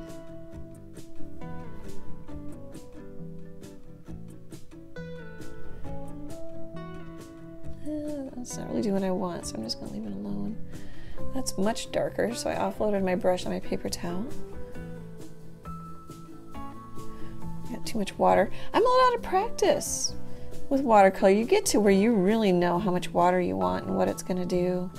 Uh, that's not really doing what I want, so I'm just gonna leave it alone. That's much darker, so I offloaded my brush on my paper towel. Got too much water. I'm a little out of practice with watercolor. You get to where you really know how much water you want and what it's to do.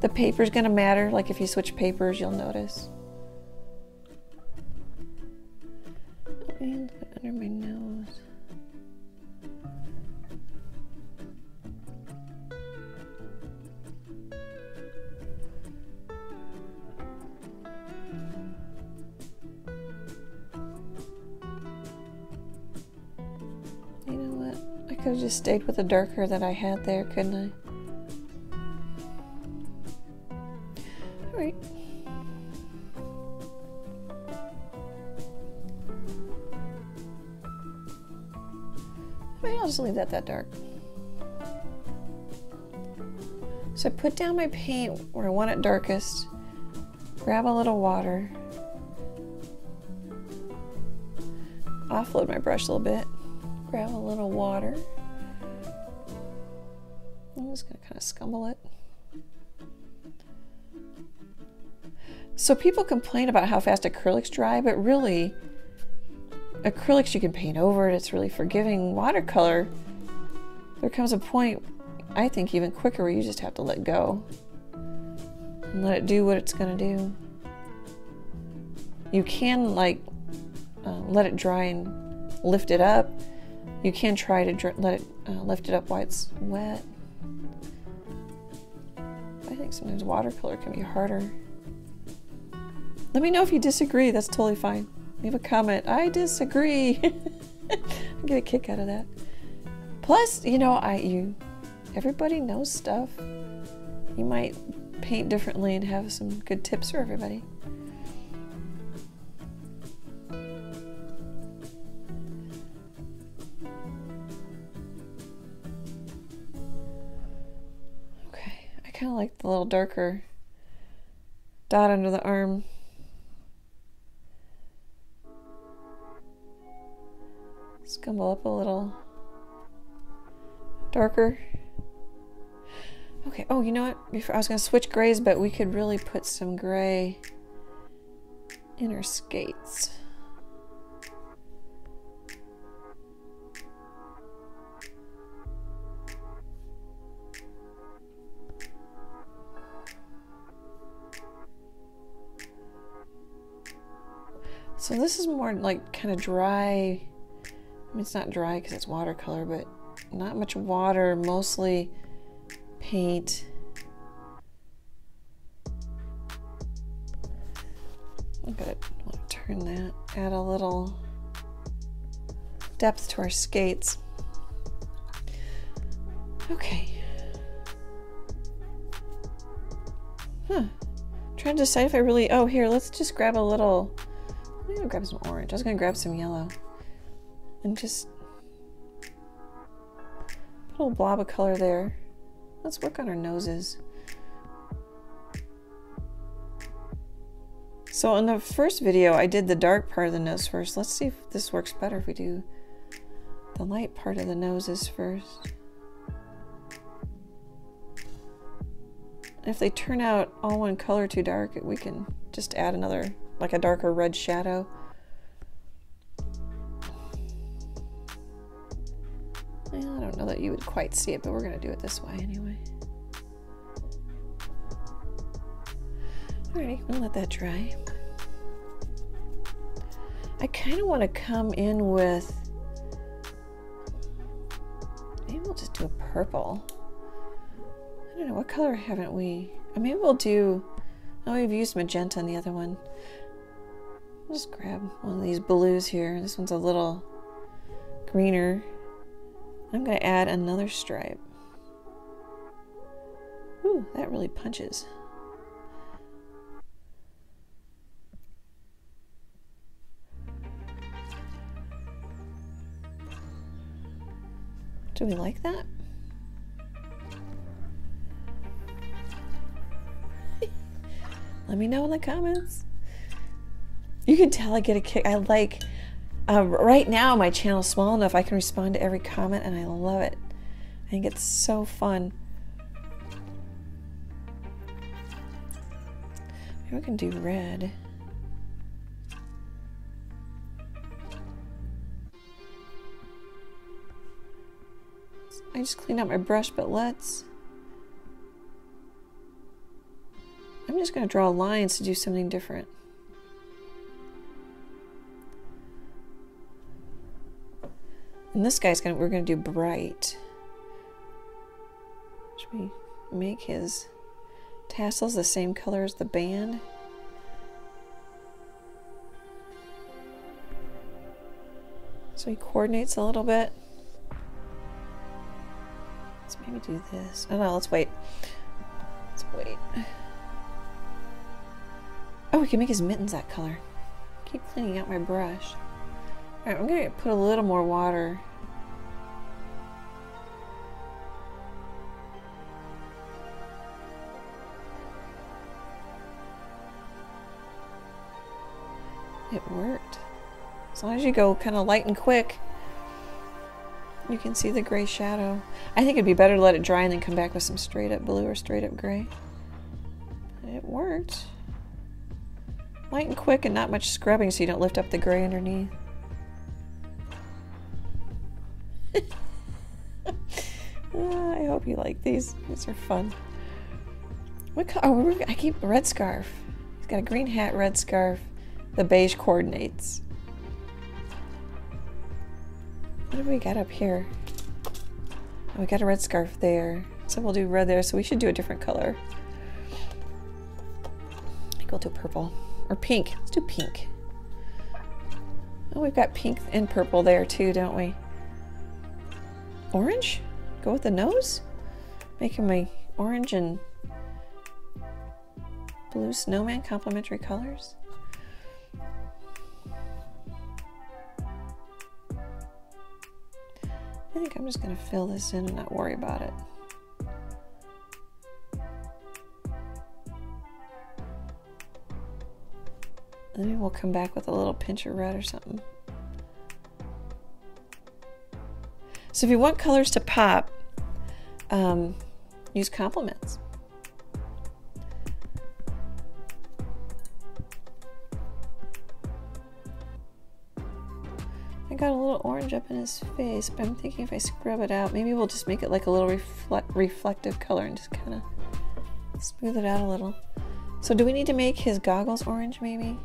The paper's to matter. Like if you switch papers, you'll notice. And under my nose. You know what? I could have just stayed with the darker that I had there, couldn't I? Maybe I'll just leave that that dark. So I put down my paint where I want it darkest, grab a little water, offload my brush a little bit, grab a little water. I'm just gonna kind of scumble it. So people complain about how fast acrylics dry, but really, acrylics you can paint over it, it's really forgiving. Watercolor, there comes a point, I think even quicker, where you just have to let go and let it do what it's going to do. You can, like, uh, let it dry and lift it up. You can try to let it uh, lift it up while it's wet. I think sometimes watercolor can be harder. Let me know if you disagree. That's totally fine. Leave a comment. I disagree. (laughs) I get a kick out of that. Plus, you know, I you everybody knows stuff. You might paint differently and have some good tips for everybody. Okay, I kind of like the little darker dot under the arm. Scumble up a little darker. Okay, oh, you know what? Before I was going to switch grays, but we could really put some gray in her skates. So this is more like kind of dry it's not dry because it's watercolor, but not much water, mostly paint. I'm gonna turn that, add a little depth to our skates. Okay. Huh. trying to decide if I really, oh here, let's just grab a little, I'm gonna grab some orange. I was gonna grab some yellow and just put a little blob of color there. Let's work on our noses. So in the first video, I did the dark part of the nose first. Let's see if this works better if we do the light part of the noses first. if they turn out all one color too dark, we can just add another, like a darker red shadow. I don't know that you would quite see it, but we're going to do it this way anyway. Alrighty, we'll let that dry. I kind of want to come in with, maybe we'll just do a purple. I don't know, what color haven't we? Or maybe we'll do, oh, we've used magenta on the other one. I'll just grab one of these blues here. This one's a little greener. I'm going to add another stripe. Ooh, that really punches. Do we like that? (laughs) Let me know in the comments. You can tell I get a kick. I like uh, right now, my channel is small enough I can respond to every comment, and I love it. I think it's so fun. Maybe we can do red. I just cleaned out my brush, but let's... I'm just going to draw lines to do something different. And this guy's gonna, we're gonna do bright. Should we make his tassels the same color as the band? So he coordinates a little bit. Let's maybe do this. Oh no, let's wait. Let's wait. Oh, we can make his mittens that color. Keep cleaning out my brush. I'm gonna put a little more water. It worked. As long as you go kind of light and quick, you can see the gray shadow. I think it'd be better to let it dry and then come back with some straight up blue or straight up gray. It worked. Light and quick and not much scrubbing so you don't lift up the gray underneath. (laughs) I hope you like these. These are fun. What color? Oh, I keep red scarf. He's got a green hat, red scarf. The beige coordinates. What do we got up here? Oh, we got a red scarf there. So we'll do red there. So we should do a different color. I think we'll do purple. Or pink. Let's do pink. Oh, we've got pink and purple there too, don't we? Orange? Go with the nose? Making my orange and blue snowman complementary colors. I think I'm just going to fill this in and not worry about it. Maybe we'll come back with a little pinch of red or something. So if you want colors to pop, um, use complements. I got a little orange up in his face, but I'm thinking if I scrub it out, maybe we'll just make it like a little reflect reflective color and just kind of smooth it out a little. So do we need to make his goggles orange maybe?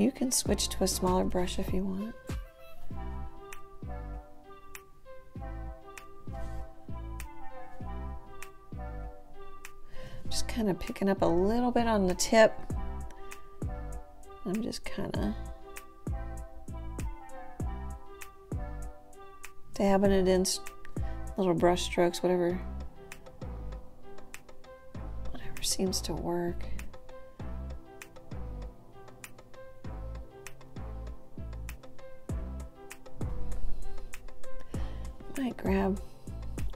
You can switch to a smaller brush if you want. Just kind of picking up a little bit on the tip. I'm just kind of dabbing it in little brush strokes, whatever, whatever seems to work. Might grab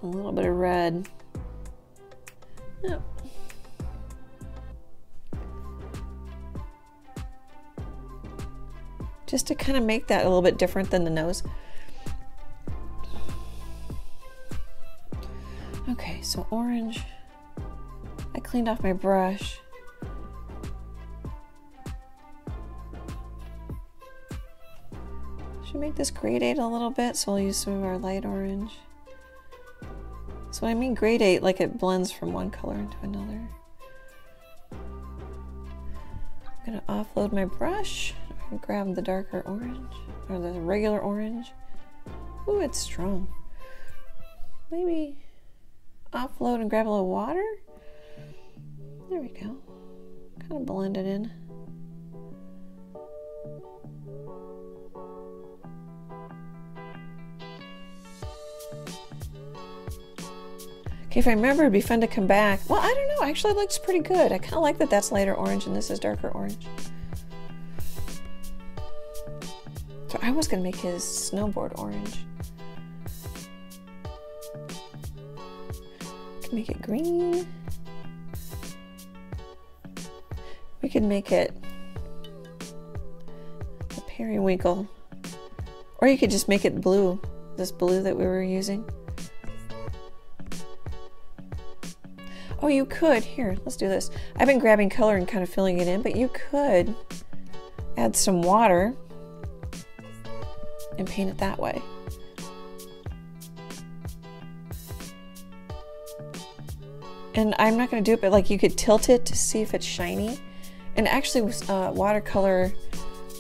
a little bit of red. Yep. Just to kind of make that a little bit different than the nose. Okay, so orange. I cleaned off my brush. Should make this gradate a little bit, so we'll use some of our light orange. So I mean gradate, like it blends from one color into another. I'm gonna offload my brush and grab the darker orange, or the regular orange. Ooh, it's strong. Maybe offload and grab a little water. There we go. Kind of blend it in. Okay, if I remember, it'd be fun to come back. Well, I don't know. Actually, it looks pretty good. I kind of like that that's lighter orange and this is darker orange. So I was going to make his snowboard orange. Can make it green. We could make it the periwinkle. Or you could just make it blue, this blue that we were using. Oh, you could. Here, let's do this. I've been grabbing color and kind of filling it in, but you could add some water and paint it that way. And I'm not going to do it, but like you could tilt it to see if it's shiny. And actually, uh, watercolor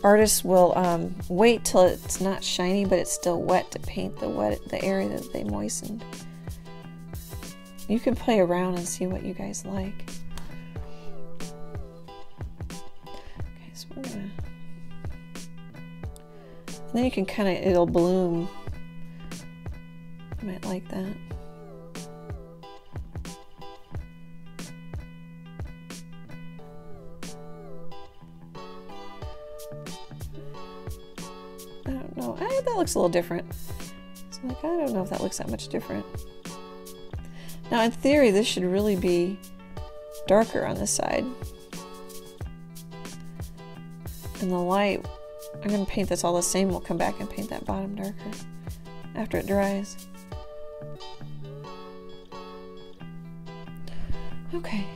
artists will um, wait till it's not shiny, but it's still wet to paint the wet the area that they moistened. You can play around and see what you guys like. Okay, so we're gonna. And then you can kind of it'll bloom. You might like that. I don't know. I, that looks a little different. So like, I don't know if that looks that much different. Now in theory, this should really be darker on this side. And the light, I'm gonna paint this all the same. We'll come back and paint that bottom darker after it dries. Okay.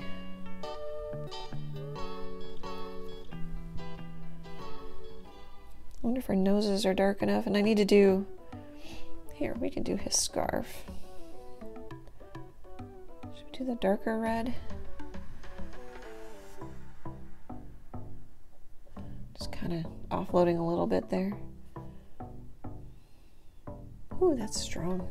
I wonder if her noses are dark enough. And I need to do, here, we can do his scarf. The darker red? Just kind of offloading a little bit there. Ooh, that's strong.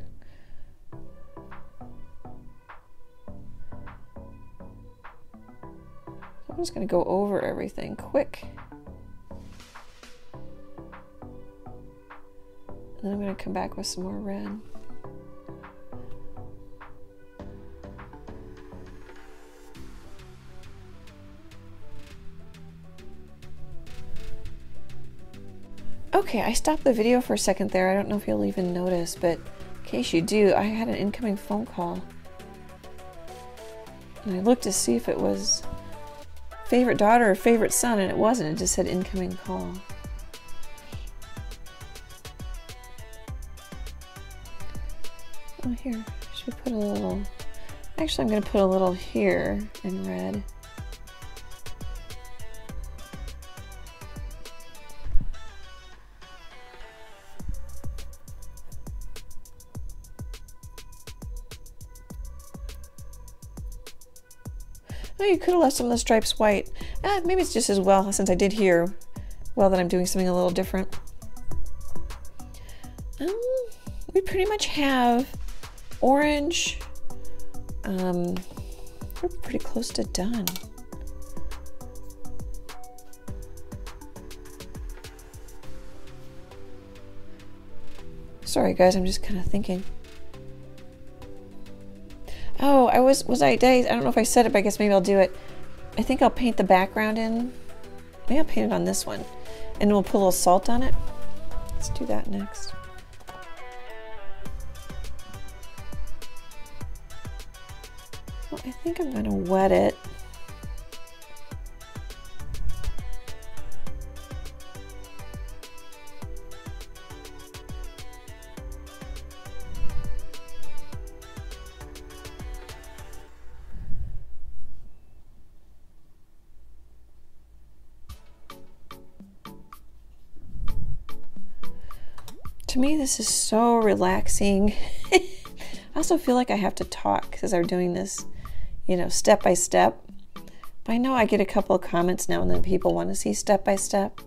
I'm just going to go over everything quick. And then I'm going to come back with some more red. Okay, I stopped the video for a second there. I don't know if you'll even notice, but in case you do, I had an incoming phone call. And I looked to see if it was favorite daughter or favorite son, and it wasn't. It just said incoming call. Oh, here. Should put a little... Actually, I'm going to put a little here in red. Oh, you could have left some of the stripes white. Eh, maybe it's just as well, since I did here, well, that I'm doing something a little different. Um, we pretty much have orange. Um, we're pretty close to done. Sorry guys, I'm just kind of thinking. Was, was I, I, I don't know if I said it, but I guess maybe I'll do it. I think I'll paint the background in. Maybe I'll paint it on this one. And we'll put a little salt on it. Let's do that next. I think I'm to wet it. This is so relaxing. (laughs) I also feel like I have to talk because I'm doing this you know, step by step. But I know I get a couple of comments now and then people want to see step by step.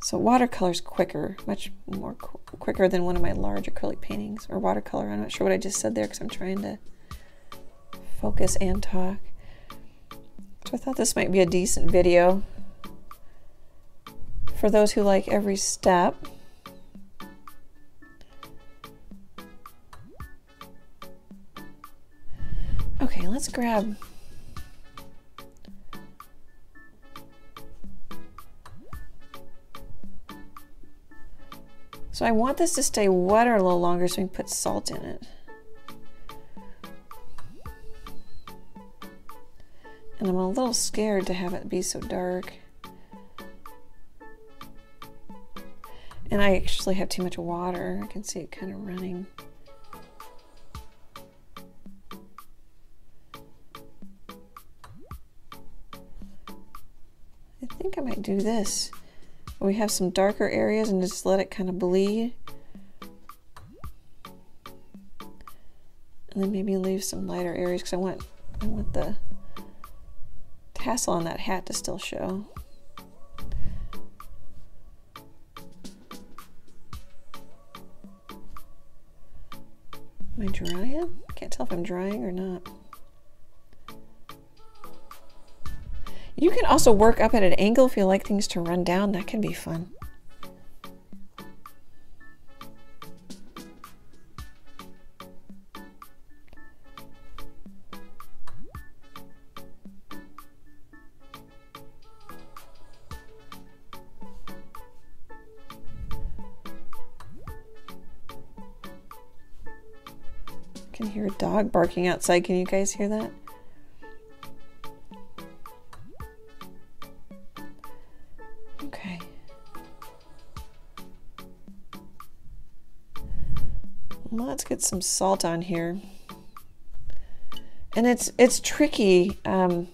So watercolor's quicker, much more qu quicker than one of my large acrylic paintings or watercolor. I'm not sure what I just said there because I'm trying to focus and talk. So I thought this might be a decent video for those who like every step. Okay, let's grab So I want this to stay wetter a little longer so we can put salt in it. And I'm a little scared to have it be so dark. And I actually have too much water. I can see it kind of running. I think I might do this. We have some darker areas and just let it kind of bleed. And then maybe leave some lighter areas because I want, I want the tassel on that hat to still show. Am I drying? Can't tell if I'm drying or not. You can also work up at an angle if you like things to run down. That can be fun. Dog barking outside. Can you guys hear that? Okay. Let's get some salt on here. And it's it's tricky um,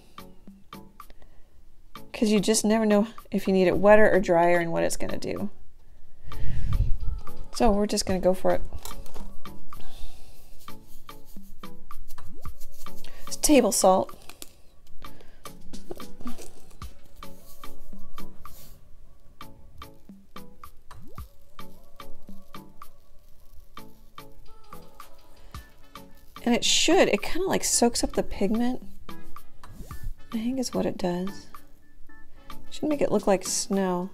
because you just never know if you need it wetter or drier and what it's going to do. So we're just going to go for it. Table salt. And it should, it kind of like soaks up the pigment. I think is what it does. Should make it look like snow.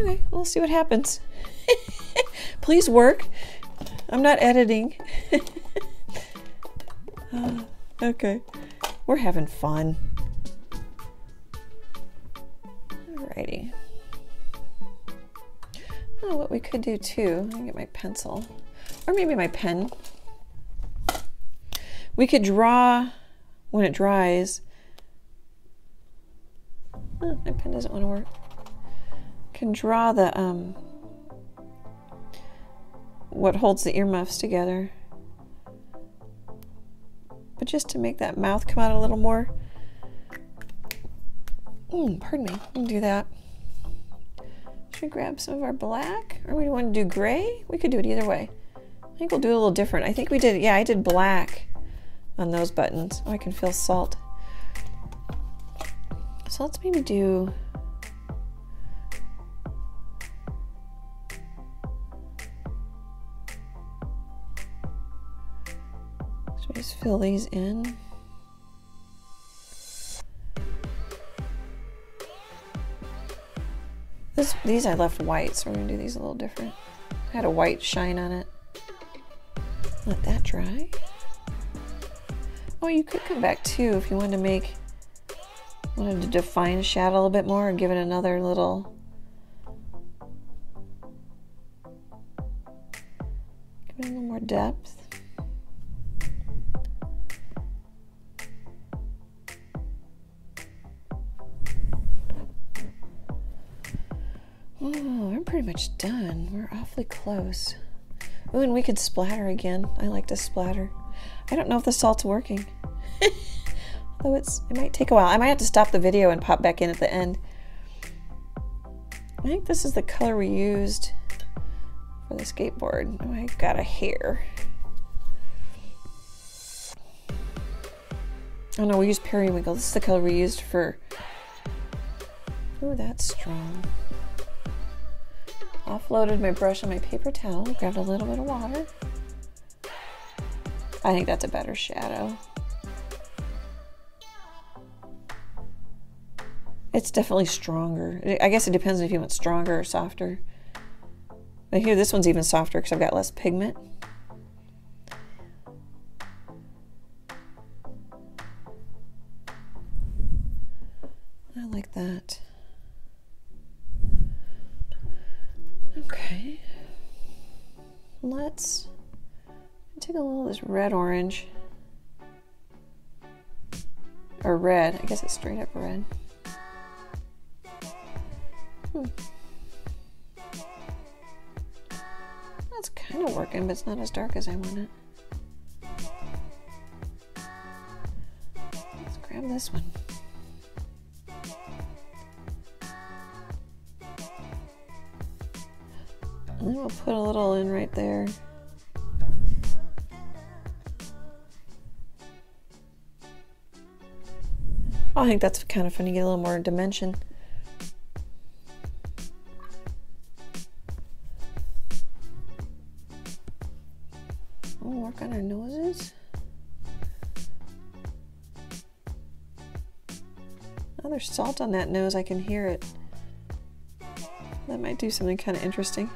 Okay, we'll see what happens. (laughs) Please work. I'm not editing. uh, (laughs) okay. We're having fun. Alrighty. Oh, what we could do too, I get my pencil, or maybe my pen. We could draw when it dries. Oh, my pen doesn't want to work. Can draw the um, what holds the earmuffs together. But just to make that mouth come out a little more. Mm, pardon me, we'll do that. Should we grab some of our black? Or we want to do gray? We could do it either way. I think we'll do it a little different. I think we did, yeah, I did black on those buttons. Oh, I can feel salt. So let's maybe do fill these in. This, these I left white, so we're gonna do these a little different. I had a white shine on it. Let that dry. Oh, you could come back too if you wanted to make, wanted to define a shadow a little bit more and give it another little, give it a little more depth. Much done. We're awfully close. Oh, and we could splatter again. I like to splatter. I don't know if the salt's working. (laughs) Although it's, it might take a while. I might have to stop the video and pop back in at the end. I think this is the color we used for the skateboard. Oh, I got a hair. Oh no, we used periwinkle. This is the color we used for... Oh, that's strong. Offloaded my brush on my paper towel, grabbed a little bit of water. I think that's a better shadow. It's definitely stronger. I guess it depends if you want stronger or softer. But here, this one's even softer because I've got less pigment. I like that. Okay. Let's take a little of this red orange. Or red. I guess it's straight up red. Hmm. That's kind of working, but it's not as dark as I want it. Let's grab this one. And we'll put a little in right there. I think that's kind of fun to get a little more dimension. We'll work on our noses. Oh, there's salt on that nose. I can hear it. That might do something kind of interesting.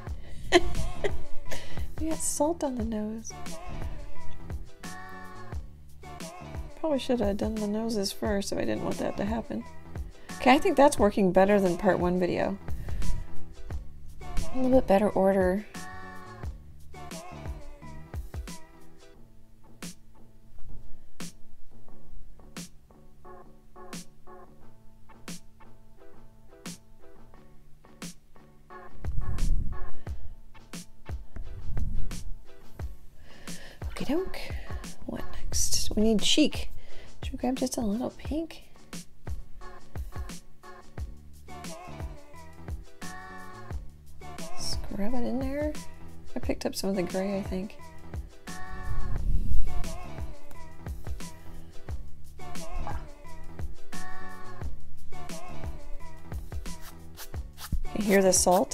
(laughs) we got salt on the nose. Probably should have done the noses first if I didn't want that to happen. Okay, I think that's working better than part one video. A little bit better order. Need chic. Should we grab just a little pink? Scrub it in there. I picked up some of the gray, I think. You hear the salt?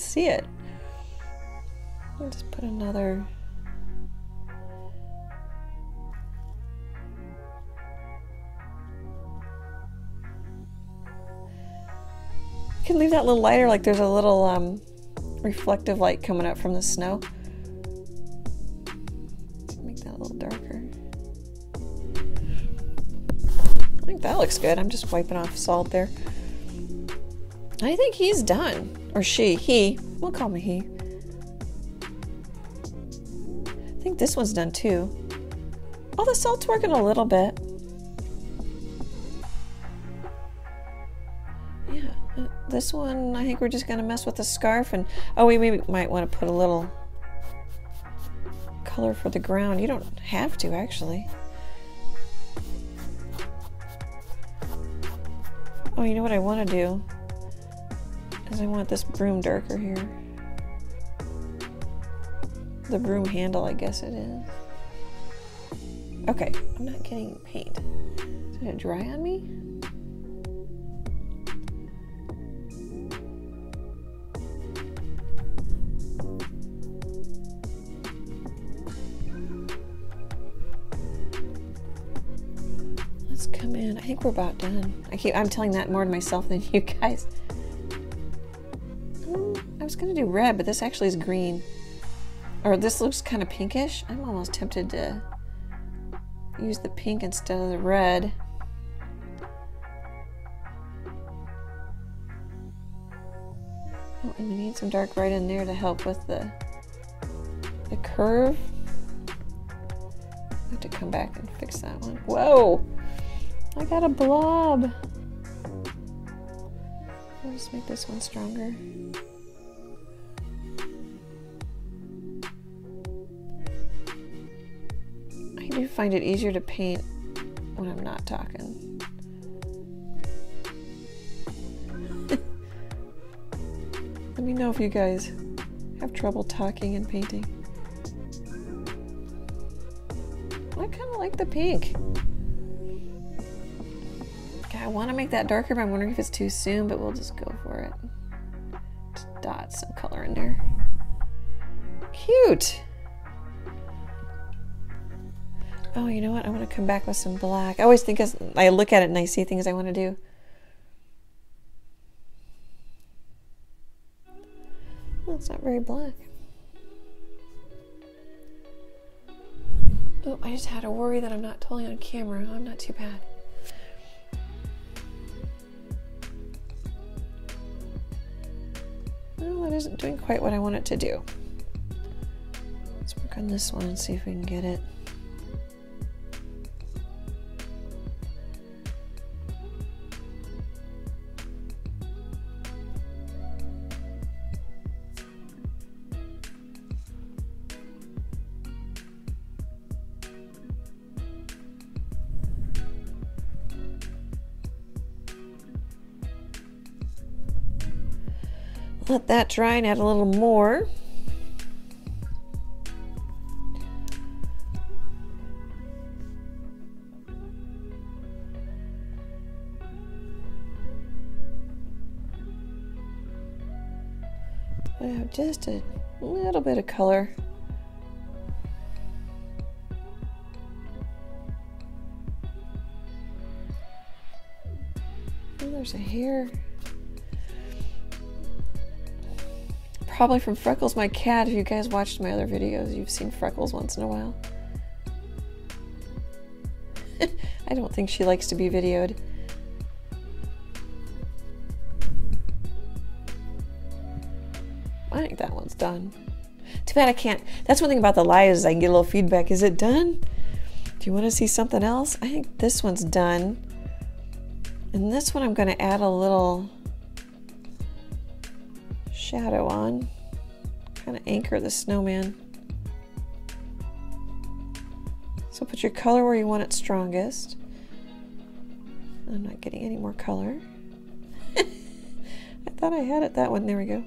See it. I'll just put another. You can leave that a little lighter, like there's a little um, reflective light coming up from the snow. Make that a little darker. I think that looks good. I'm just wiping off salt there. I think he's done. Or she. He. We'll call me he. I think this one's done too. Oh, the salt's working a little bit. Yeah. uh, This one, I think we're just to mess with the scarf. And Oh, we maybe might want to put a little color for the ground. You don't have to, actually. Oh, you know what I want to do? Is I want this broom darker here. The broom handle, I guess it is. Okay, I'm not getting paint. Is it dry on me? Let's come in. I think we're about done. I keep I'm telling that more to myself than you guys. Was gonna do red, but this actually is green. Or this looks kind of pinkish. I'm almost tempted to use the pink instead of the red. Oh, and we need some dark right in there to help with the the curve. I have to come back and fix that one. Whoa! I got a blob. I'll just make this one stronger. Do find it easier to paint when I'm not talking. (laughs) Let me know if you guys have trouble talking and painting. I kind of like the pink. Okay, I want to make that darker, but I'm wondering if it's too soon, but we'll just go for it. Just dot some color in there. Cute! Oh, you know what? I want to come back with some black. I always think as I look at it and I see things I want to do. Well, it's not very black. Oh, I just had a worry that I'm not totally on camera. I'm not too bad. Well, it isn't doing quite what I want it to do. Let's work on this one and see if we can get it. Let that dry and add a little more. Just a little bit of color. Oh, there's a hair. Probably from Freckles, my cat. If you guys watched my other videos, you've seen Freckles once in a while. (laughs) I don't think she likes to be videoed. I think that one's done. Too bad I can't. That's one thing about the live is I can get a little feedback. Is it done? Do you want to see something else? I think this one's done. And this one I'm going to add a little shadow on. Kind of anchor the snowman. So put your color where you want it strongest. I'm not getting any more color. (laughs) I thought I had it that one. There we go.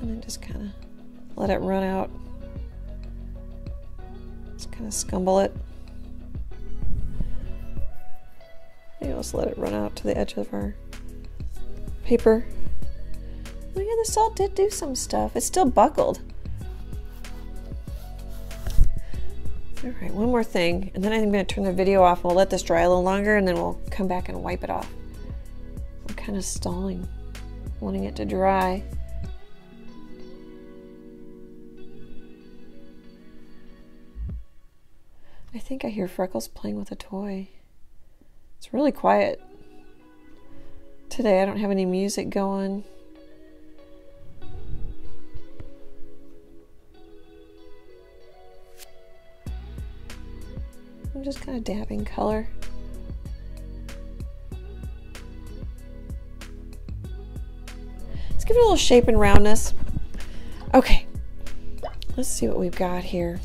And then just kind of let it run out. Just kind of scumble it. Maybe let's let it run out to the edge of our paper. Oh yeah, the salt did do some stuff. It's still buckled. All right, one more thing, and then I'm going to turn the video off. We'll let this dry a little longer, and then we'll come back and wipe it off. I'm kind of stalling, wanting it to dry. I think I hear Freckles playing with a toy. It's really quiet. Today I don't have any music going. Just kind of dabbing color. Let's give it a little shape and roundness. Okay, let's see what we've got here.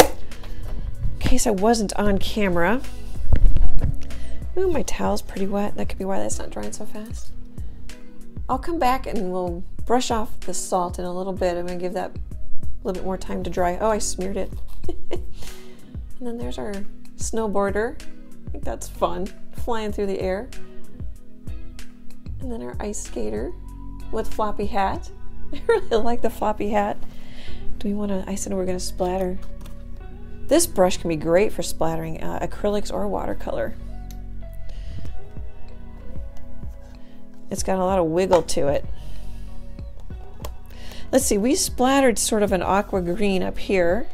In case I wasn't on camera, Ooh, my towel's pretty wet. That could be why that's not drying so fast. I'll come back and we'll brush off the salt in a little bit. I'm gonna give that a little bit more time to dry. Oh, I smeared it. And then there's our snowboarder. I think that's fun, flying through the air. And then our ice skater with floppy hat. (laughs) I really like the floppy hat. Do we want to, I said we're going to splatter. This brush can be great for splattering uh, acrylics or watercolor. It's got a lot of wiggle to it. Let's see, we splattered sort of an aqua green up here.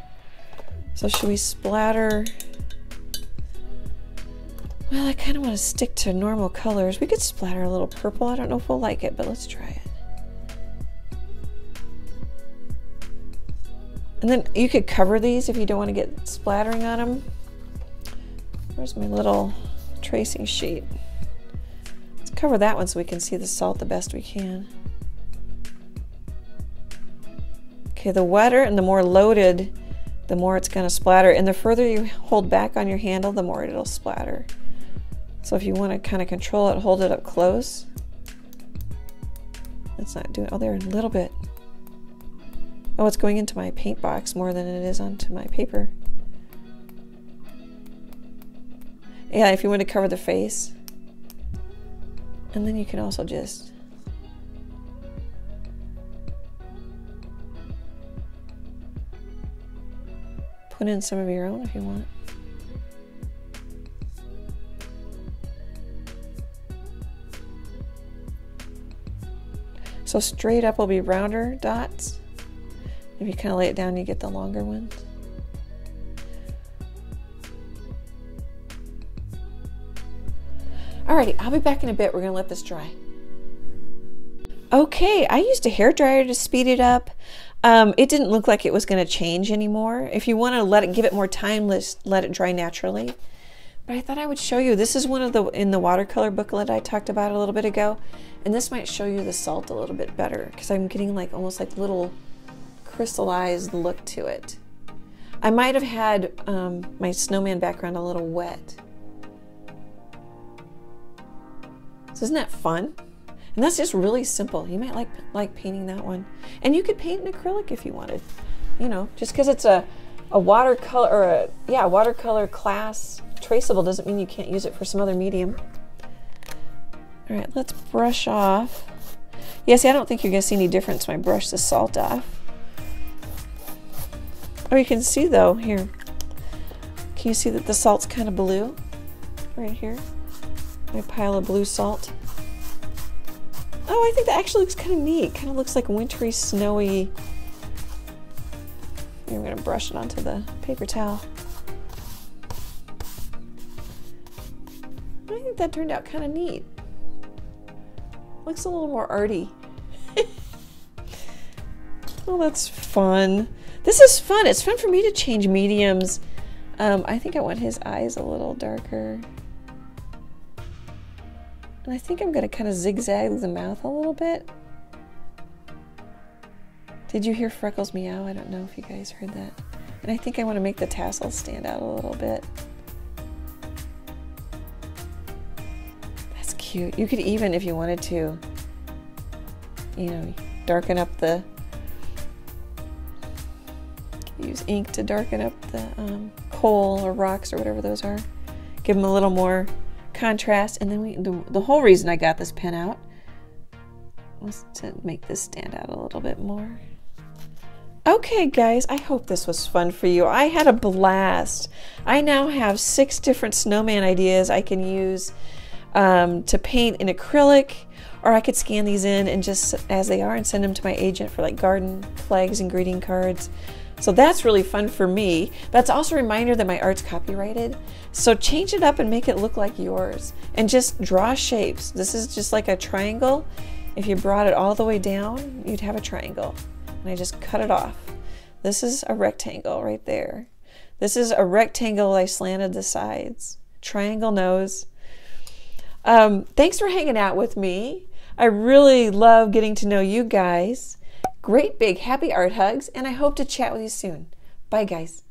So should we splatter? Well, I kind of want to stick to normal colors. We could splatter a little purple. I don't know if we'll like it, but let's try it. And then you could cover these if you don't want to get splattering on them. Where's my little tracing sheet? Let's cover that one so we can see the salt the best we can. Okay, the wetter and the more loaded, the more it's going to splatter. And the further you hold back on your handle, the more it'll splatter. So if you want to kind of control it, hold it up close. It's not doing, oh, there a little bit. Oh, it's going into my paint box more than it is onto my paper. Yeah, if you want to cover the face, and then you can also just put in some of your own if you want. So straight up will be rounder dots. If you kind of lay it down, you get the longer ones. Alrighty, I'll be back in a bit. We're gonna let this dry. Okay, I used a hair dryer to speed it up. Um, it didn't look like it was gonna change anymore. If you wanna let it, give it more time, let's let it dry naturally. But I thought I would show you, this is one of the, in the watercolor booklet I talked about a little bit ago. And this might show you the salt a little bit better because I'm getting like almost like little crystallized look to it. I might have had um, my snowman background a little wet. So isn't that fun? And that's just really simple. You might like like painting that one. And you could paint in acrylic if you wanted. You know, just because it's a, a watercolor or a yeah, watercolor class traceable doesn't mean you can't use it for some other medium. All right, let's brush off. Yeah, see, I don't think you're gonna see any difference when I brush the salt off. Oh, you can see though, here. Can you see that the salt's kind of blue? Right here. My pile of blue salt. Oh, I think that actually looks kind of neat. Kind of looks like wintry, snowy. I'm to brush it onto the paper towel. I think that turned out kind of neat. Looks a little more arty. (laughs) oh, that's fun. This is fun. It's fun for me to change mediums. Um, I think I want his eyes a little darker. And I think I'm going to kind of zigzag the mouth a little bit. Did you hear Freckles meow? I don't know if you guys heard that. And I think I want to make the tassels stand out a little bit. That's cute. You could even, if you wanted to, you know, darken up the, use ink to darken up the um, coal or rocks or whatever those are. Give them a little more contrast. And then we, the, the whole reason I got this pen out was to make this stand out a little bit more. Okay, guys, I hope this was fun for you. I had a blast. I now have six different snowman ideas I can use um, to paint in acrylic, or I could scan these in and just as they are and send them to my agent for like garden flags and greeting cards. So that's really fun for me. That's also a reminder that my art's copyrighted. So change it up and make it look like yours. And just draw shapes. This is just like a triangle. If you brought it all the way down, you'd have a triangle. And I just cut it off. This is a rectangle right there. This is a rectangle I slanted the sides. Triangle nose. Um, thanks for hanging out with me. I really love getting to know you guys. Great big happy art hugs, and I hope to chat with you soon. Bye, guys.